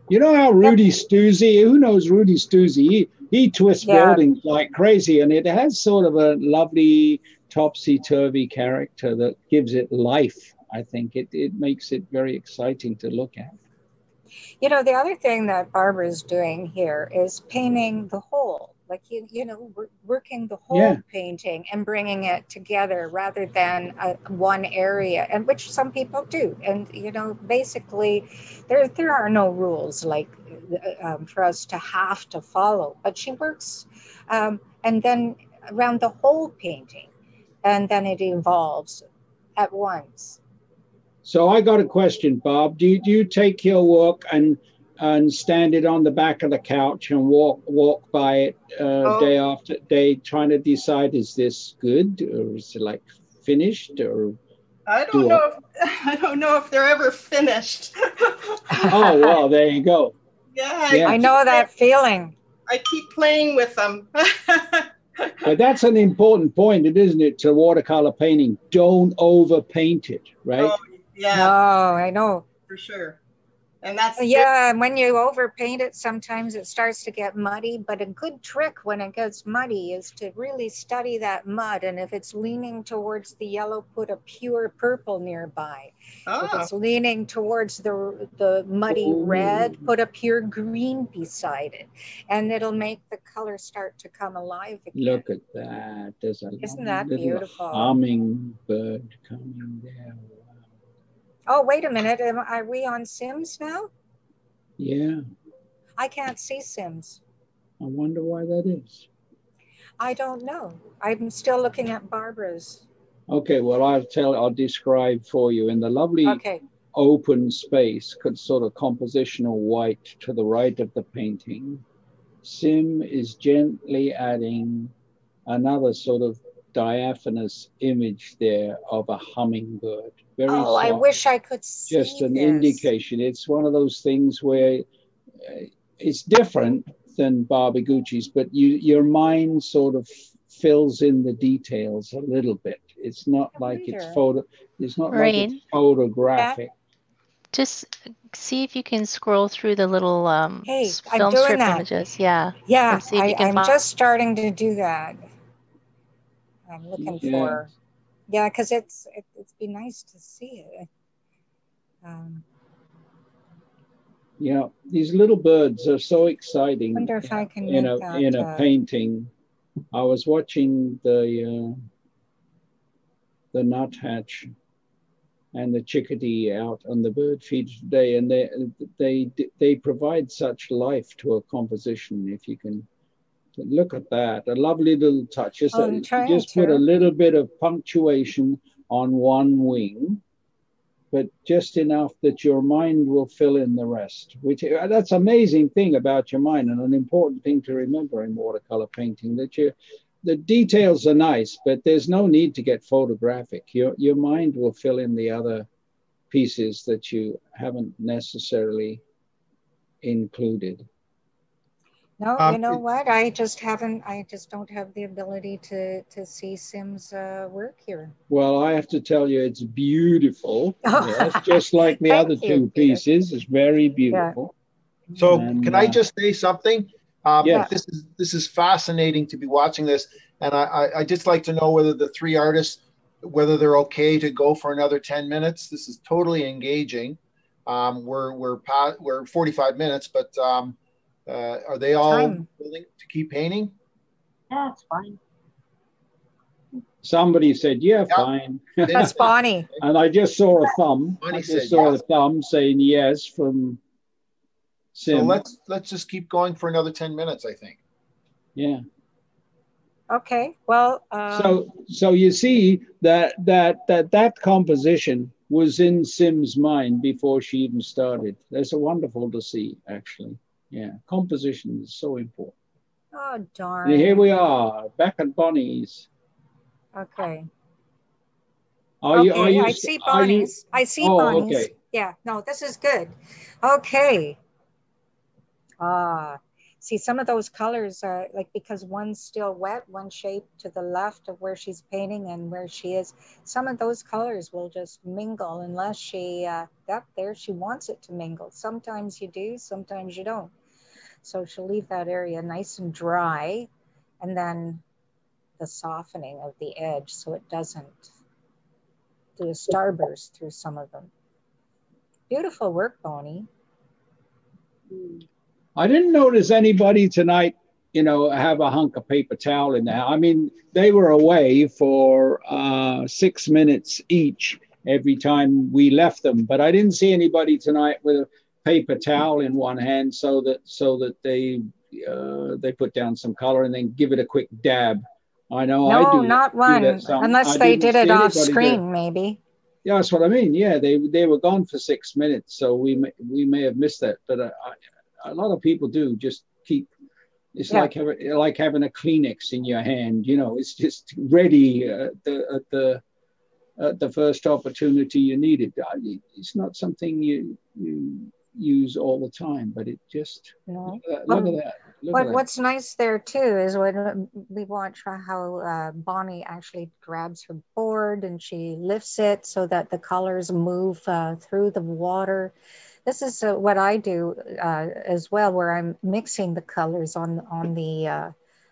You know how Rudy Stuzy, who knows Rudy Stuzy? He, he twists yeah. buildings like crazy, and it has sort of a lovely topsy turvy character that gives it life. I think it, it makes it very exciting to look at.
You know, the other thing that Barbara's doing here is painting the whole, like you, you know, working the whole yeah. painting and bringing it together rather than a, one area, and which some people do. And you know, basically, there there are no rules like um, for us to have to follow. But she works, um, and then around the whole painting, and then it evolves at once.
So I got a question, Bob. Do you, do you take your work and and stand it on the back of the couch and walk walk by it uh, oh. day after day, trying to decide is this good or is it like finished or?
I don't do know. If, I don't know if they're ever finished.
oh well, there you go.
Yeah,
yeah. I, I know that feeling.
I keep playing with them.
but that's an important point, isn't it, to watercolor painting? Don't overpaint it, right? Oh,
yeah.
Oh, I know.
For sure and that's
yeah and when you overpaint it sometimes it starts to get muddy but a good trick when it gets muddy is to really study that mud and if it's leaning towards the yellow put a pure purple nearby. Oh. if ah. it's leaning towards the the muddy Ooh. red put a pure green beside it and it'll make the color start to come alive
again. Look at that. There's a
isn't that beautiful?
hummingbird coming down
Oh, wait a minute. Am, are we on Sims now?
Yeah.
I can't see Sims.
I wonder why that is.
I don't know. I'm still looking at Barbara's.
Okay, well, I'll tell, I'll describe for you in the lovely
okay.
open space, could sort of compositional white to the right of the painting. Sim is gently adding another sort of diaphanous image there of a hummingbird.
Very oh, soft, I wish I could see
Just an
this.
indication. It's one of those things where uh, it's different than Barbaguchi's, but you, your mind sort of fills in the details a little bit. It's not like it's photo. It's not like it's photographic.
Just see if you can scroll through the little um,
hey,
film strip that. images. Yeah.
Yeah, I, am just starting to do that. I'm looking yeah. for yeah, because it's it, it's be nice to see it. Um,
yeah, these little birds are so exciting.
Wonder if I can
in a
that,
in a
uh,
painting. I was watching the uh, the nuthatch and the chickadee out on the bird feeder today, and they they they provide such life to a composition if you can Look at that, a lovely little touch. Just, oh, a, just put a little bit of punctuation on one wing, but just enough that your mind will fill in the rest. Which uh, that's amazing thing about your mind, and an important thing to remember in watercolor painting that you the details are nice, but there's no need to get photographic. Your your mind will fill in the other pieces that you haven't necessarily included.
No, um, you know what? I just haven't. I just don't have the ability to to see Sim's uh, work here.
Well, I have to tell you, it's beautiful. yes, just like the other two pieces, it's very beautiful.
Yeah. So, and, can uh, I just say something? Um, yeah. This is this is fascinating to be watching this, and I, I I just like to know whether the three artists whether they're okay to go for another ten minutes. This is totally engaging. Um, we're we're we're 45 minutes, but um, uh, are they all Time. willing to keep painting?
Yeah, it's fine.
Somebody said, "Yeah, yeah. fine."
That's Bonnie.
and I just saw a thumb. Bonnie I just saw yes. a thumb saying yes from Sim.
So let's let's just keep going for another ten minutes. I think.
Yeah.
Okay. Well. Um...
So so you see that that that that composition was in Sim's mind before she even started. That's a wonderful to see, actually. Yeah, composition is so important.
Oh darn!
And here we are back at Bonnie's.
Okay.
Are you? Are you?
I see Bonnie's. You, I see oh, Bonnie's. Okay. Yeah. No, this is good. Okay. Ah, uh, see some of those colors are like because one's still wet, one shape to the left of where she's painting and where she is. Some of those colors will just mingle unless she uh, up there she wants it to mingle. Sometimes you do, sometimes you don't. So she'll leave that area nice and dry and then the softening of the edge so it doesn't do a starburst through some of them. Beautiful work, Bonnie.
I didn't notice anybody tonight, you know, have a hunk of paper towel in there. I mean, they were away for uh, six minutes each every time we left them, but I didn't see anybody tonight with a paper towel in one hand so that so that they uh, they put down some color and then give it a quick dab. I know
no,
I do.
not one, unless I they did it off screen, maybe.
Yeah, that's what I mean. Yeah, they they were gone for six minutes, so we may, we may have missed that. But uh, I, a lot of people do just keep. It's yeah. like having like having a Kleenex in your hand. You know, it's just ready uh, the, at the at the first opportunity you need it. It's not something you you use all the time, but it just look, at, look at that. Look
what, what's nice there too is when we watch how uh, Bonnie actually grabs her board and she lifts it so that the colors move uh, through the water. This is uh, what I do uh, as well, where I'm mixing the colors on on the uh,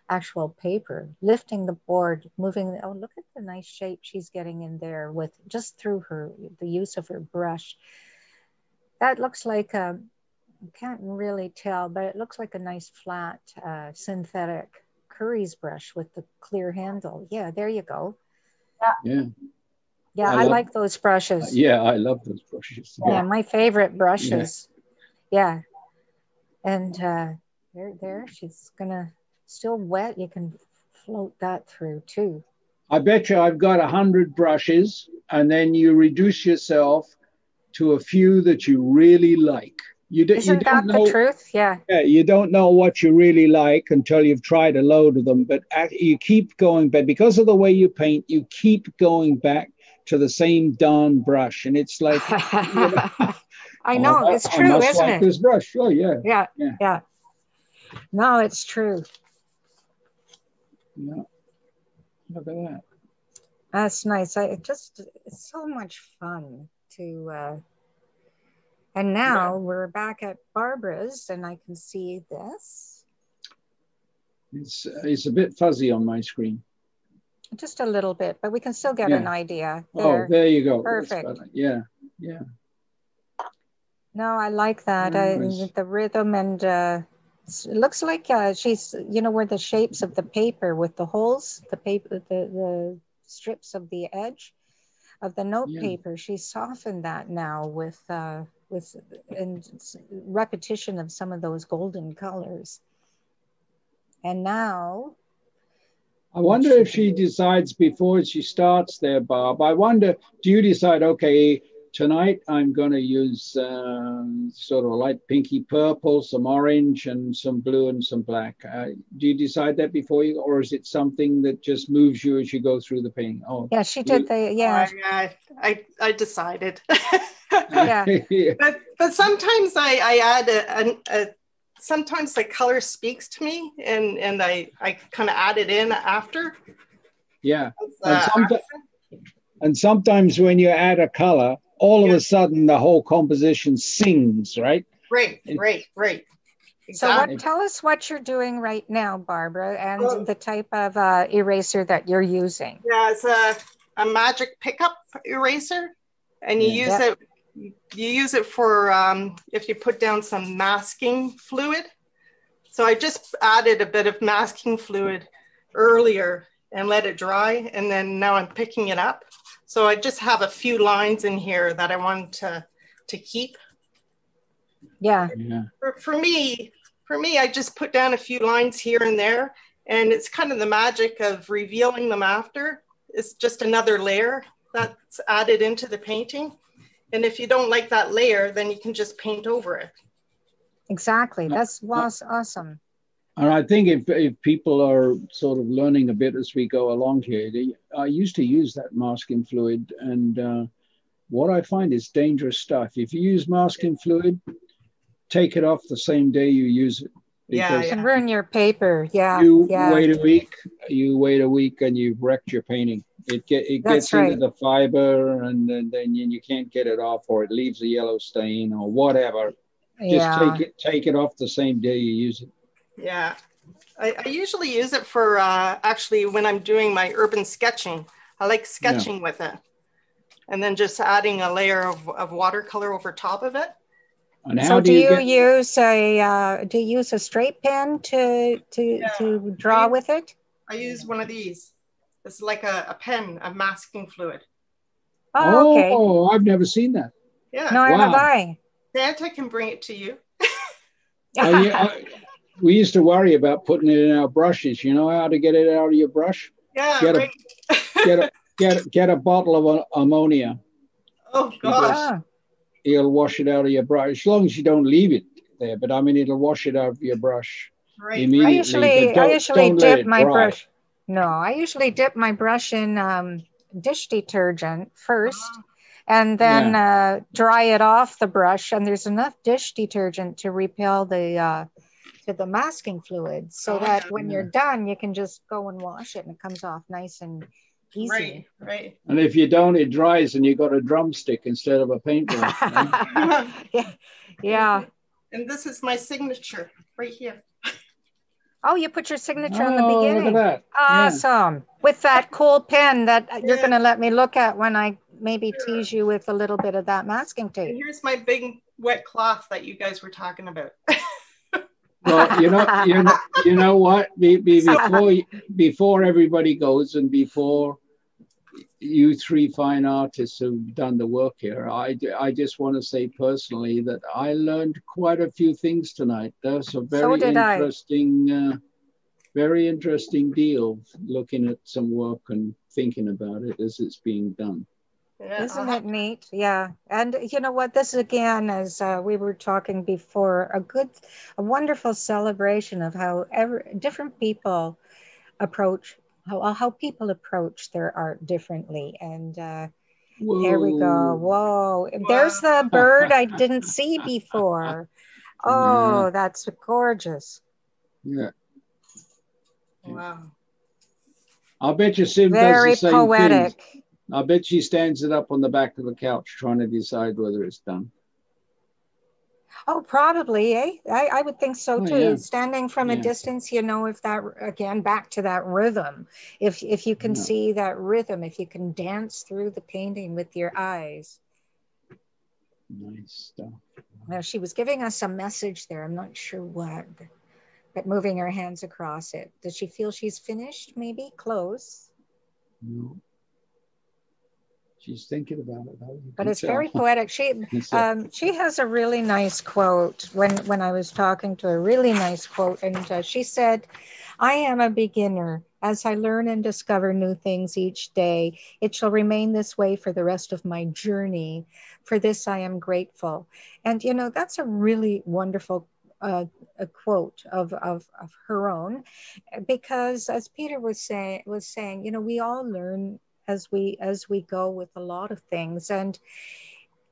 actual paper, lifting the board, moving. Oh, look at the nice shape she's getting in there with just through her the use of her brush. That looks like a can't really tell, but it looks like a nice flat uh, synthetic Curry's brush with the clear handle. Yeah, there you go.
Yeah. Yeah.
Yeah, I, I love, like those brushes.
Yeah, I love those brushes.
Yeah, yeah my favorite brushes. Yeah. yeah. And uh, there, there, she's gonna still wet. You can float that through too.
I bet you I've got a hundred brushes, and then you reduce yourself to a few that you really like.
You, do, Isn't you don't that know, the truth? Yeah.
Yeah. You don't know what you really like until you've tried a load of them, but you keep going back because of the way you paint. You keep going back to the same darn brush, and it's like. You
know, I know oh, it's true, isn't like
it? This brush, sure, yeah.
yeah. Yeah. Yeah. No, it's true.
Yeah. Look at that.
That's nice. I just it's so much fun to uh and now right. we're back at Barbara's and I can see this.
It's, it's a bit fuzzy on my screen.
Just a little bit, but we can still get yeah. an idea.
There. Oh, there you go.
Perfect.
Yeah, yeah.
No, I like that. Nice. I, the rhythm and uh, it looks like uh, she's, you know, where the shapes of the paper with the holes, the paper, the, the strips of the edge of the note yeah. paper. She softened that now with uh, with and repetition of some of those golden colors. And now
I wonder if she decides before she starts there, Barb. I wonder, do you decide, okay, tonight I'm going to use uh, sort of a light pinky purple, some orange, and some blue and some black. Uh, do you decide that before you, or is it something that just moves you as you go through the painting?
Oh, yeah, she did the yeah.
I I, I decided. yeah. But but sometimes I I add a, a, a sometimes the color speaks to me and and I I kind of add it in after.
Yeah. Uh, and, some, and sometimes when you add a color, all yeah. of a sudden the whole composition sings, right?
Right, right, right.
Exactly. So, what, tell us what you're doing right now, Barbara, and well, the type of uh, eraser that you're using.
Yeah, it's a, a magic pickup eraser, and you use yep. it. You use it for um, if you put down some masking fluid. So I just added a bit of masking fluid earlier and let it dry, and then now I'm picking it up so I just have a few lines in here that I want to to keep.
Yeah.
yeah.
For, for me, for me, I just put down a few lines here and there, and it's kind of the magic of revealing them after. It's just another layer that's added into the painting. And if you don't like that layer, then you can just paint over it.
Exactly. That's was awesome.
And I think if, if people are sort of learning a bit as we go along here, they, I used to use that masking fluid, and uh, what I find is dangerous stuff. If you use masking fluid, take it off the same day you use it.
Yeah, you can ruin your paper. Yeah,
you
yeah.
wait a week. You wait a week, and you've wrecked your painting. It get it That's gets right. into the fiber, and then, then you can't get it off, or it leaves a yellow stain, or whatever. Just yeah. take it take it off the same day you use it.
Yeah. I, I usually use it for uh, actually when I'm doing my urban sketching. I like sketching yeah. with it. And then just adding a layer of, of watercolor over top of it.
so do, do you, you get... use a uh, do you use a straight pen to to yeah. to draw
I,
with it?
I use one of these. It's like a, a pen, a masking fluid.
Oh, okay.
Oh, I've never seen that.
Yeah.
No, wow. have I.
Santa can bring it to you.
uh, yeah, we used to worry about putting it in our brushes. You know how to get it out of your brush?
Yeah,
get
right.
a get a get get a bottle of ammonia.
Oh gosh.
It'll wash it out of your brush as long as you don't leave it there. But I mean, it'll wash it out of your brush right. immediately. I
usually I usually dip my brush. No, I usually dip my brush in um, dish detergent first. Uh-huh. And then yeah. uh, dry it off the brush, and there's enough dish detergent to repel the uh, to the masking fluid, so oh, that when you're done, you can just go and wash it, and it comes off nice and easy.
Right, right.
And if you don't, it dries, and you got a drumstick instead of a paintbrush.
yeah, yeah.
And this is my signature right here.
Oh, you put your signature oh, on the oh, beginning.
Look at that.
Awesome. Yeah. With that cool pen that you're yeah. going to let me look at when I maybe sure. tease you with a little bit of that masking tape.
And here's my big wet cloth that you guys were talking about.
well, you know, you know, you know what? Be, be, before before everybody goes and before you three fine artists who've done the work here, I, I just want to say personally that I learned quite a few things tonight. That's a very so interesting, uh, very interesting deal. Looking at some work and thinking about it as it's being done.
Yeah. Isn't it neat? Yeah. And you know what? This again, as uh, we were talking before, a good, a wonderful celebration of how every, different people approach how how people approach their art differently. And uh, there we go. Whoa! Wow. There's the bird I didn't see before. Oh, yeah. that's gorgeous.
Yeah.
Wow.
I'll bet you Sim Very does the same Very poetic. Thing. I bet she stands it up on the back of the couch trying to decide whether it's done.
Oh, probably, eh? I, I would think so oh, too. Yeah. Standing from yeah. a distance, you know, if that again back to that rhythm, if if you can see that rhythm, if you can dance through the painting with your eyes.
Nice stuff.
Now she was giving us a message there. I'm not sure what, but moving her hands across it. Does she feel she's finished? Maybe close.
No she's thinking about it.
But it's tell. very poetic. She um, she has a really nice quote when when I was talking to her. Really nice quote, and uh, she said, "I am a beginner." As I learn and discover new things each day, it shall remain this way for the rest of my journey. For this, I am grateful. And, you know, that's a really wonderful uh, a quote of, of, of her own because as peter was saying was saying you know we all learn as we as we go with a lot of things. And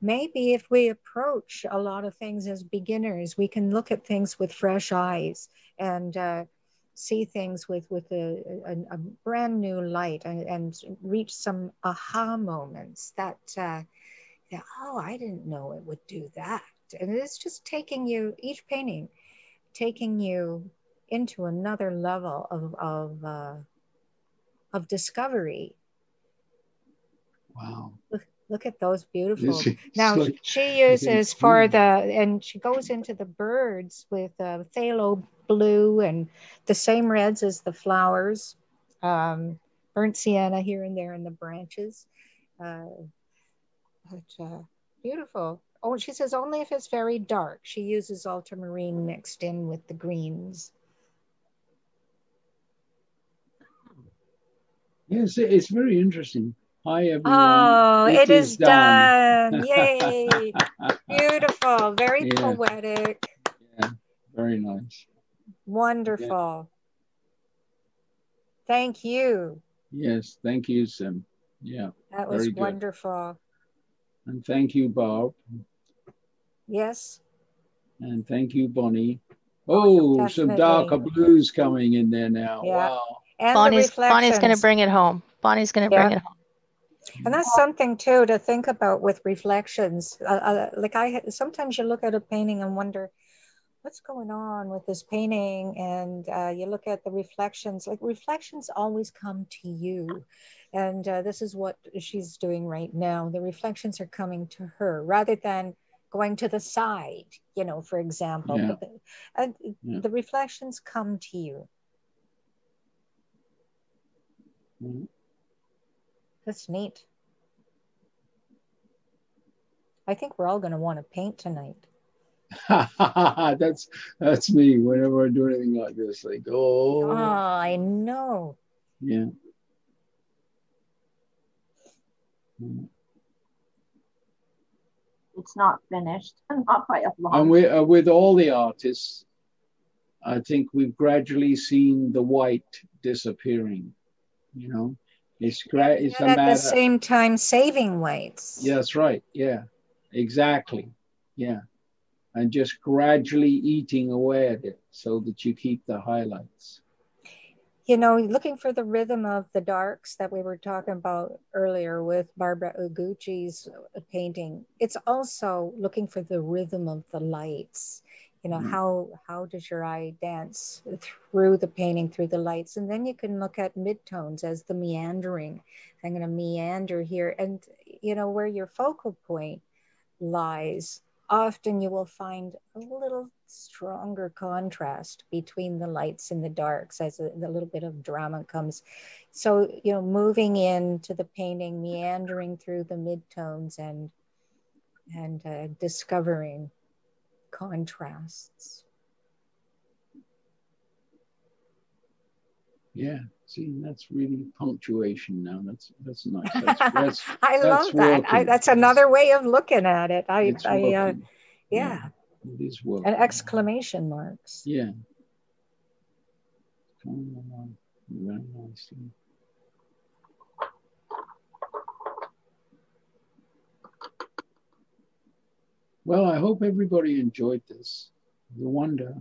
maybe if we approach a lot of things as beginners we can look at things with fresh eyes and uh, see things with with a, a, a brand new light and, and, reach some aha moments that uh, yeah, oh i didn't know it would do that. And it's just taking you each painting taking you into another level of of uh, of discovery
Wow.
Look, look at those beautiful. now like, she uses for the, and she goes into the birds with uh, phthalo blue and the same reds as the flowers, um, burnt sienna here and there in the branches. Uh, but, uh, beautiful. Oh, she says only if it's very dark. She uses ultramarine mixed in with the greens.
Yes, it's very interesting. Hi, everyone.
Oh, it, it is, is done. done. Yay. Beautiful. Very yeah. poetic.
Yeah, very nice.
Wonderful. Yeah. Thank you.
Yes, thank you, Sim. Yeah.
That was wonderful.
And thank you, Barb.
Yes.
And thank you, Bonnie. Oh, oh some darker blues coming in there now. Yeah. Wow.
And Bonnie's, Bonnie's going to bring it home. Bonnie's going to yeah. bring it home.
And that's something too to think about with reflections. Uh, uh, like I sometimes you look at a painting and wonder what's going on with this painting, and uh, you look at the reflections. Like reflections always come to you, and uh, this is what she's doing right now. The reflections are coming to her rather than going to the side. You know, for example, yeah. the, and yeah. the reflections come to you. Mm-hmm. That's neat. I think we're all going to want to paint tonight.
that's that's me. Whenever I do anything like this, like oh,
oh I know.
Yeah.
It's not finished, not by a long.
And with, uh, with all the artists, I think we've gradually seen the white disappearing. You know, It's great. It's
and at the uh, same time saving lights.
Yeah, that's right. Yeah, exactly. Yeah. And just gradually eating away at it so that you keep the highlights.
You know, looking for the rhythm of the darks that we were talking about earlier with Barbara Eguchi's painting, it's also looking for the rhythm of the lights you know mm-hmm. how how does your eye dance through the painting through the lights? And then you can look at midtones as the meandering. I'm going to meander here. And you know where your focal point lies often you will find a little stronger contrast between the lights and the darks as a, the little bit of drama comes. So you know moving into the painting meandering through the midtones and and uh, discovering contrasts.
Yeah, see, that's really punctuation now. That's that's nice. That's, that's
I
that's
love that. I, that's another way of looking at it. I, I uh, yeah.
yeah. It is working.
And exclamation marks.
Yeah. Very nicely. Well, I hope everybody enjoyed this. You wonder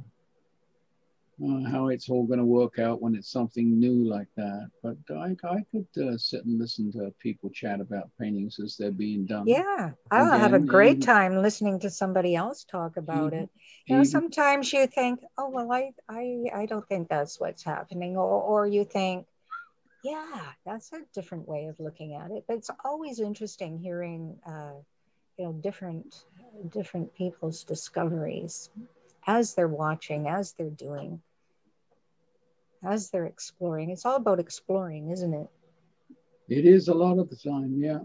uh, how it's all going to work out when it's something new like that. But I, I could uh, sit and listen to people chat about paintings as they're being done.
Yeah, I'll Again, have a great time listening to somebody else talk about even, it. You know, even, sometimes you think, oh well, I, I, I don't think that's what's happening, or, or you think, yeah, that's a different way of looking at it. But it's always interesting hearing, uh, you know, different different people's discoveries as they're watching, as they're doing, as they're exploring. It's all about exploring, isn't it?
It is a lot of the time, yeah.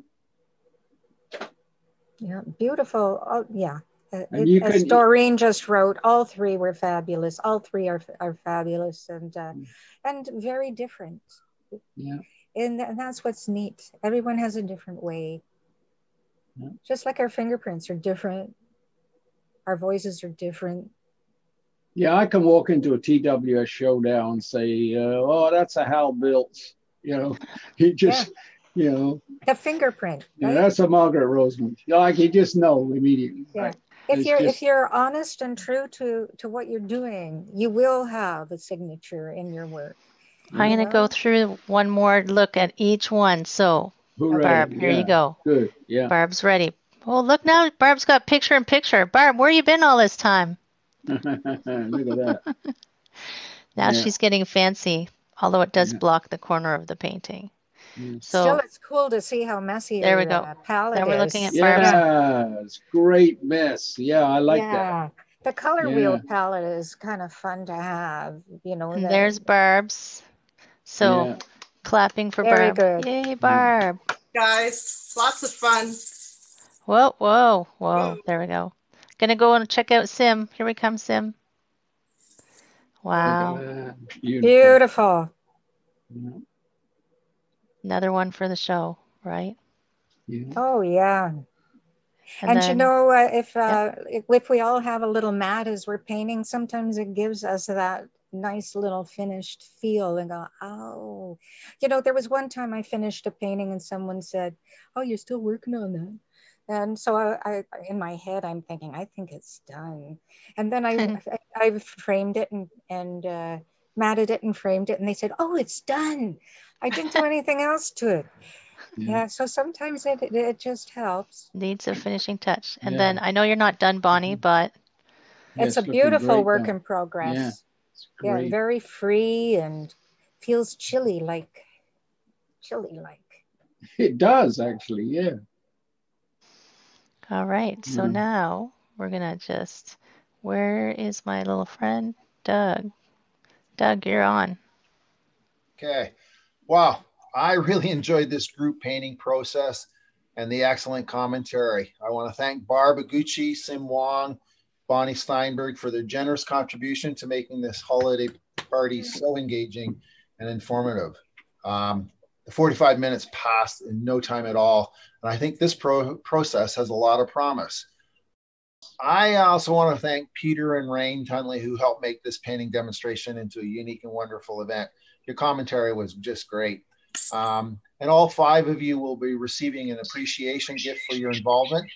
Yeah, beautiful. Oh, yeah. Uh, it, as Doreen just wrote, all three were fabulous. All three are, are fabulous and uh, mm. and very different.
Yeah.
And, and that's what's neat. Everyone has a different way just like our fingerprints are different, our voices are different.
Yeah, I can walk into a TWS show showdown and say, uh, "Oh, that's a Hal Biltz," you know. He just, yeah. you know,
the fingerprint.
Right? Yeah, that's a Margaret Roseman. Like you just know immediately.
Yeah. Right? If it's you're just, if you're honest and true to to what you're doing, you will have a signature in your work.
I'm going to go through one more look at each one. So
Hooray.
Barb, here
yeah.
you go.
Good. Yeah.
Barb's ready. Well, look now. Barb's got picture in picture. Barb, where you been all this time?
look at that.
now yeah. she's getting fancy, although it does yeah. block the corner of the painting. So
still, it's cool to see how messy. There we go. Uh, palette
now we're looking at
Barb's. Yeah, it's great mess. Yeah, I like yeah. that.
The color wheel palette is kind of fun to have. You know.
There's Barb's. So Clapping for Very Barb. Good. Yay, Barb.
Guys, lots of fun.
Whoa, whoa, whoa. There we go. Gonna go and check out Sim. Here we come, Sim. Wow.
Beautiful. Beautiful.
Yeah.
Another one for the show, right?
Yeah. Oh, yeah. And, and then, you know, uh, if uh, yeah. if we all have a little mat as we're painting, sometimes it gives us that nice little finished feel and go, oh, you know, there was one time I finished a painting and someone said, oh, you're still working on that. And so I, I in my head, I'm thinking, I think it's done. And then I, I, I, framed it and, and uh, matted it and framed it. And they said, oh, it's done. I didn't do anything else to it. Yeah. yeah. so sometimes it, it, it just helps.
Needs a finishing touch. And yeah. then I know you're not done, Bonnie, mm-hmm. but
it's, it's a beautiful work in progress. Yeah yeah, very free and feels chilly like chilly like.
It does actually, yeah.
All right, so mm. now we're gonna just. Where is my little friend Doug? Doug, you're on.
Okay. Wow, I really enjoyed this group painting process and the excellent commentary. I want to thank Barb Eguchi, Sim Wong, Bonnie Steinberg for their generous contribution to making this holiday party so engaging and informative. Um, the 45 minutes passed in no time at all, and I think this pro- process has a lot of promise. I also want to thank Peter and Rayne Tunley who helped make this painting demonstration into a unique and wonderful event. Your commentary was just great. Um, and all five of you will be receiving an appreciation gift for your involvement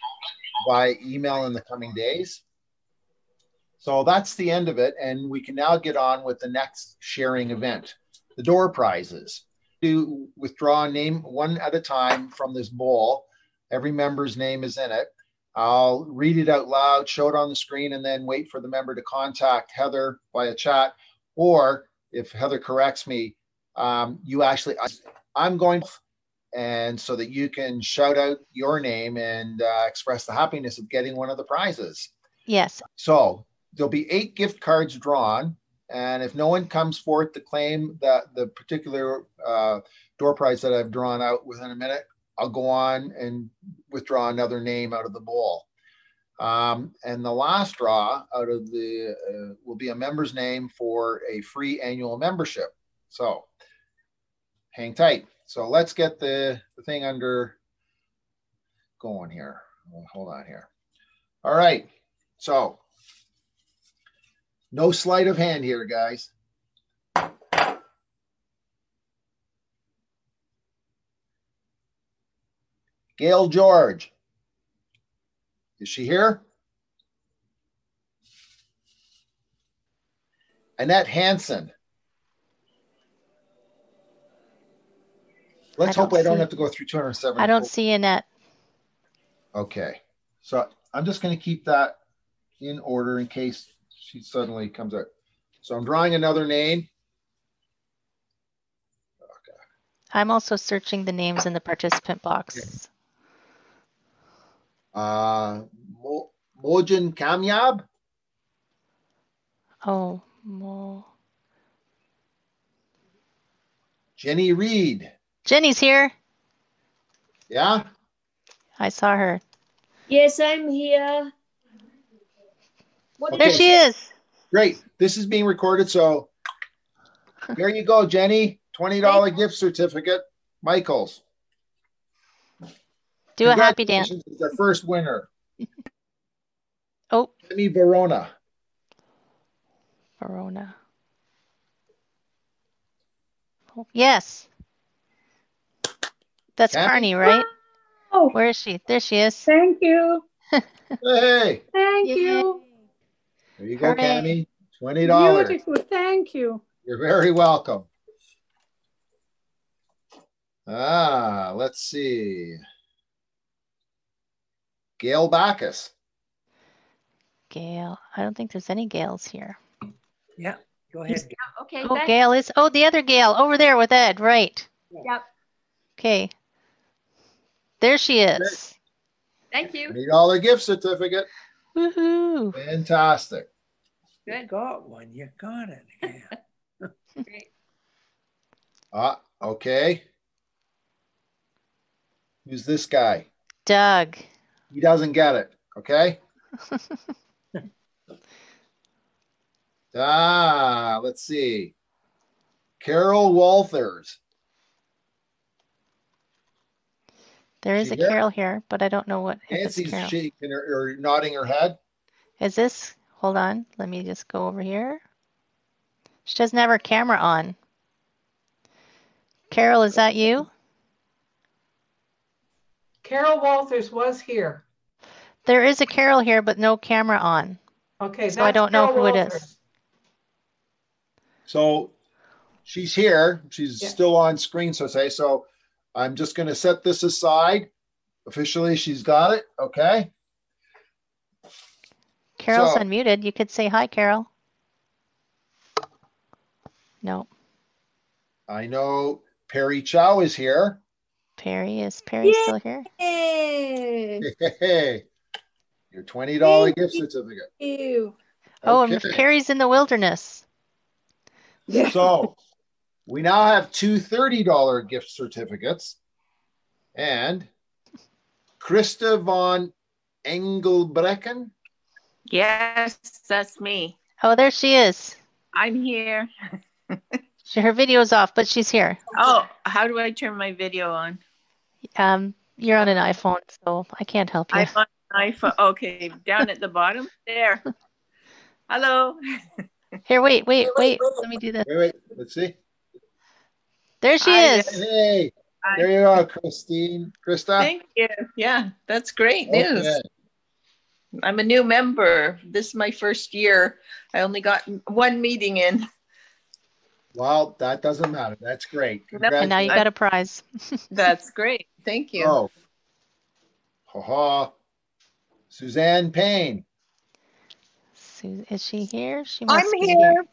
by email in the coming days. So that's the end of it. And we can now get on with the next sharing event the door prizes. To withdraw a name one at a time from this bowl. Every member's name is in it. I'll read it out loud, show it on the screen, and then wait for the member to contact Heather via chat. Or if Heather corrects me, um, you actually, I'm going, and so that you can shout out your name and uh, express the happiness of getting one of the prizes.
Yes.
So there'll be eight gift cards drawn. And if no one comes forth to claim that the particular uh, door prize that I've drawn out within a minute, I'll go on and withdraw another name out of the bowl. Um, and the last draw out of the uh, will be a member's name for a free annual membership. So hang tight. So let's get the, the thing under going here. Hold on here. All right. So no sleight of hand here, guys. Gail George. Is she here? Annette Hanson. Let's
I
hope I don't
see-
have to go through 207.
I don't see Annette.
Okay. So I'm just going to keep that in order in case she suddenly comes up. So I'm drawing another name. Okay.
I'm also searching the names in the participant box.
Uh, Mo- Mojin Kamyab.
Oh, Mo.
Jenny Reed.
Jenny's here.
Yeah.
I saw her.
Yes, I'm here. What
Okay.
There she is.
Great. This is being recorded. So there you go, Jenny. $20 gift certificate. Michael's.
Do a happy dance.
Congratulations, It's our first winner.
Oh,
Demi Verona.
Verona. Oh, yes. That's
Kathy?
Carney, right?
Oh,
Where is she? There she is.
thank you.
Hey,
Thank
Yay.
you.
There you go,
Hooray.
Cammy. $20.
Beautiful. Thank you.
You're very welcome. Ah, let's see. Gail Bacchus.
Gail. I don't think there's any Gales here.
Yeah, go ahead.
Okay.
Oh,
thank-
Gail is. Oh, the other Gail over there with Ed. Right.
Yep.
Okay. There she is.
Thank you.
$20 gift certificate.
Woohoo.
Fantastic.
You got one. You got it. Yeah.
Great.
Ah, okay. Who's this guy?
Doug.
He doesn't get it. Okay. ah, let's see. Carol Walters.
There is
She
a
here?
Carol here, but I don't know what if it's
Nancy's
Carol.
shaking her or nodding her head.
Is this? Hold on. Let me just go over here. She doesn't have her camera on. Carol, is that you?
Carol Walters was here.
There is a Carol here, but no camera on.
Okay,
So I don't know
Carol
who it is.
So she's here. She's
Yeah.
still on screen, so to say. So I'm just going to set this aside. Officially, she's got it. Okay.
Carol's
So-
unmuted. You could say hi, Carol. No,
I know Perry Chow is here.
Perry is Perry
Yay.
still here?
Yay.
Hey, your $20 gift certificate.
You.
Oh, and Perry's in the wilderness.
So we now have two $30 gift certificates and Krista von Engelbrecken.
Yes, that's me.
Oh, there she is.
I'm here.
She, her video's off, but she's here.
Oh, how do I turn my video on?
Um, you're on an iPhone, so I can't help you.
I'm on my iPhone. Okay, down at the bottom. There. Hello.
Here, wait, wait, wait. Let me do this.
Wait, wait, let's see.
There she
Hi
is.
Hey, there you are, Christine. Krista.
Thank you. Yeah, that's great news. I'm a new member. This is my first year. I only got one meeting in.
Well, that doesn't matter. That's great.
And now you got a prize.
That's great. Thank you.
Oh. Ha ha. Suzanne Payne.
Su- Is she here? She must
I'm
be
here.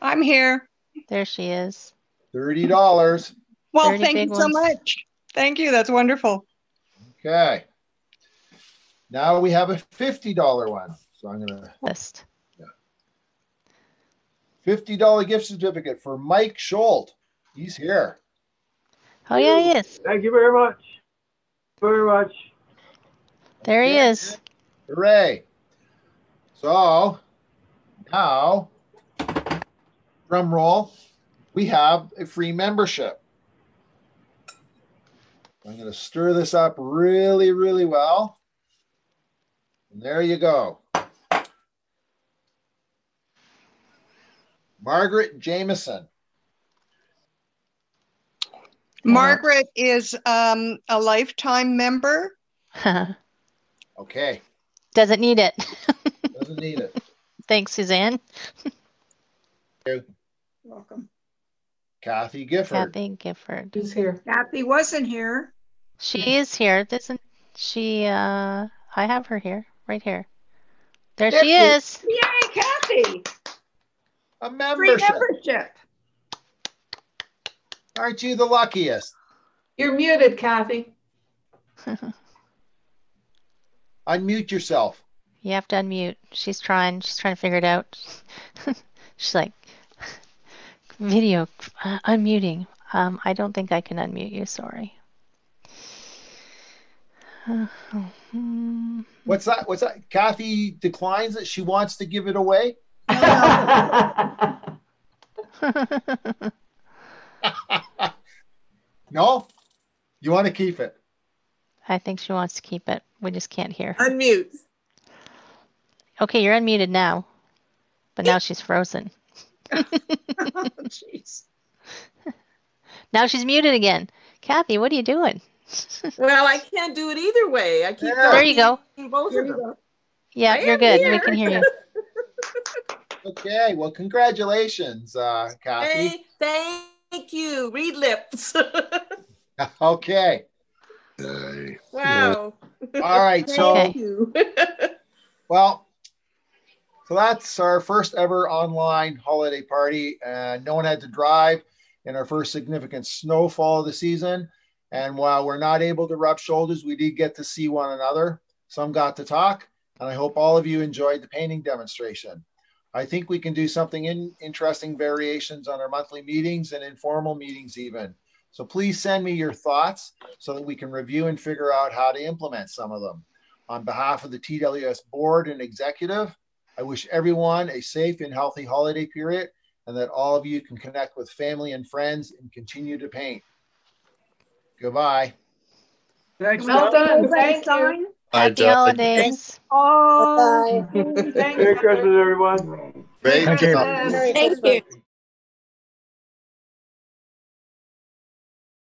I'm here.
There she is.
Thirty dollars.
Well,
30
thank
big
you so much. Thank you. That's wonderful.
Okay. Now we have a fifty dollar one. So I'm gonna
List. Yeah.
fifty dollar gift certificate for Mike Scholt. He's here.
Oh yeah, he is.
Thank you very much. Very much.
There he is.
Hooray. So now, drum roll, we have a free membership. I'm going to stir this up really, really well. And there you go. Margaret Jameson.
Margaret is um, a lifetime member.
Okay.
Doesn't need it.
Doesn't need it.
Thanks, Suzanne.
You're welcome.
Kathy Gifford.
Kathy Gifford.
Who's here?
Kathy wasn't here.
She is here. Doesn't she? Uh, I have her here, right here. There
There
she
she-
is.
Yay, Kathy!
A
Free
membership.
membership.
Aren't you the luckiest?
You're muted, Kathy.
Unmute yourself.
You have to unmute. She's trying. She's trying to figure it out. She's like, video uh, unmuting. Um, I don't think I can unmute you. Sorry.
What's that? What's that? Kathy declines it. She wants to give it away. No? You want to keep it?
I think she wants to keep it. We just can't hear her.
Unmute.
Okay, you're unmuted now, but now she's frozen.
Jeez.
Now she's muted again. Kathy, what are you doing?
Well, I can't do it either way. I keep
There you go.
talking Both of them.
Yeah,
I
you're
am
good. We can hear you.
Okay. Well, congratulations, uh, Kathy.
Hey, thank you. Read lips.
Okay.
wow.
All right. So,
Thank you.
well, so that's our first ever online holiday party. And no one had to drive in our first significant snowfall of the season. And while we're not able to rub shoulders, we did get to see one another. Some got to talk. And I hope all of you enjoyed the painting demonstration. I think we can do something in, interesting variations on our monthly meetings and informal meetings, even. So please send me your thoughts so that we can review and figure out how to implement some of them. On behalf of the TWS board and executive, I wish everyone a safe and healthy holiday period and that all of you can connect with family and friends and continue to paint. Goodbye.
Thanks,
Well
Doug.
done. Thank you.
Happy holidays.
Oh,
Thanks,
Merry Christmas, everyone.
Great
Thank you.
Thank you.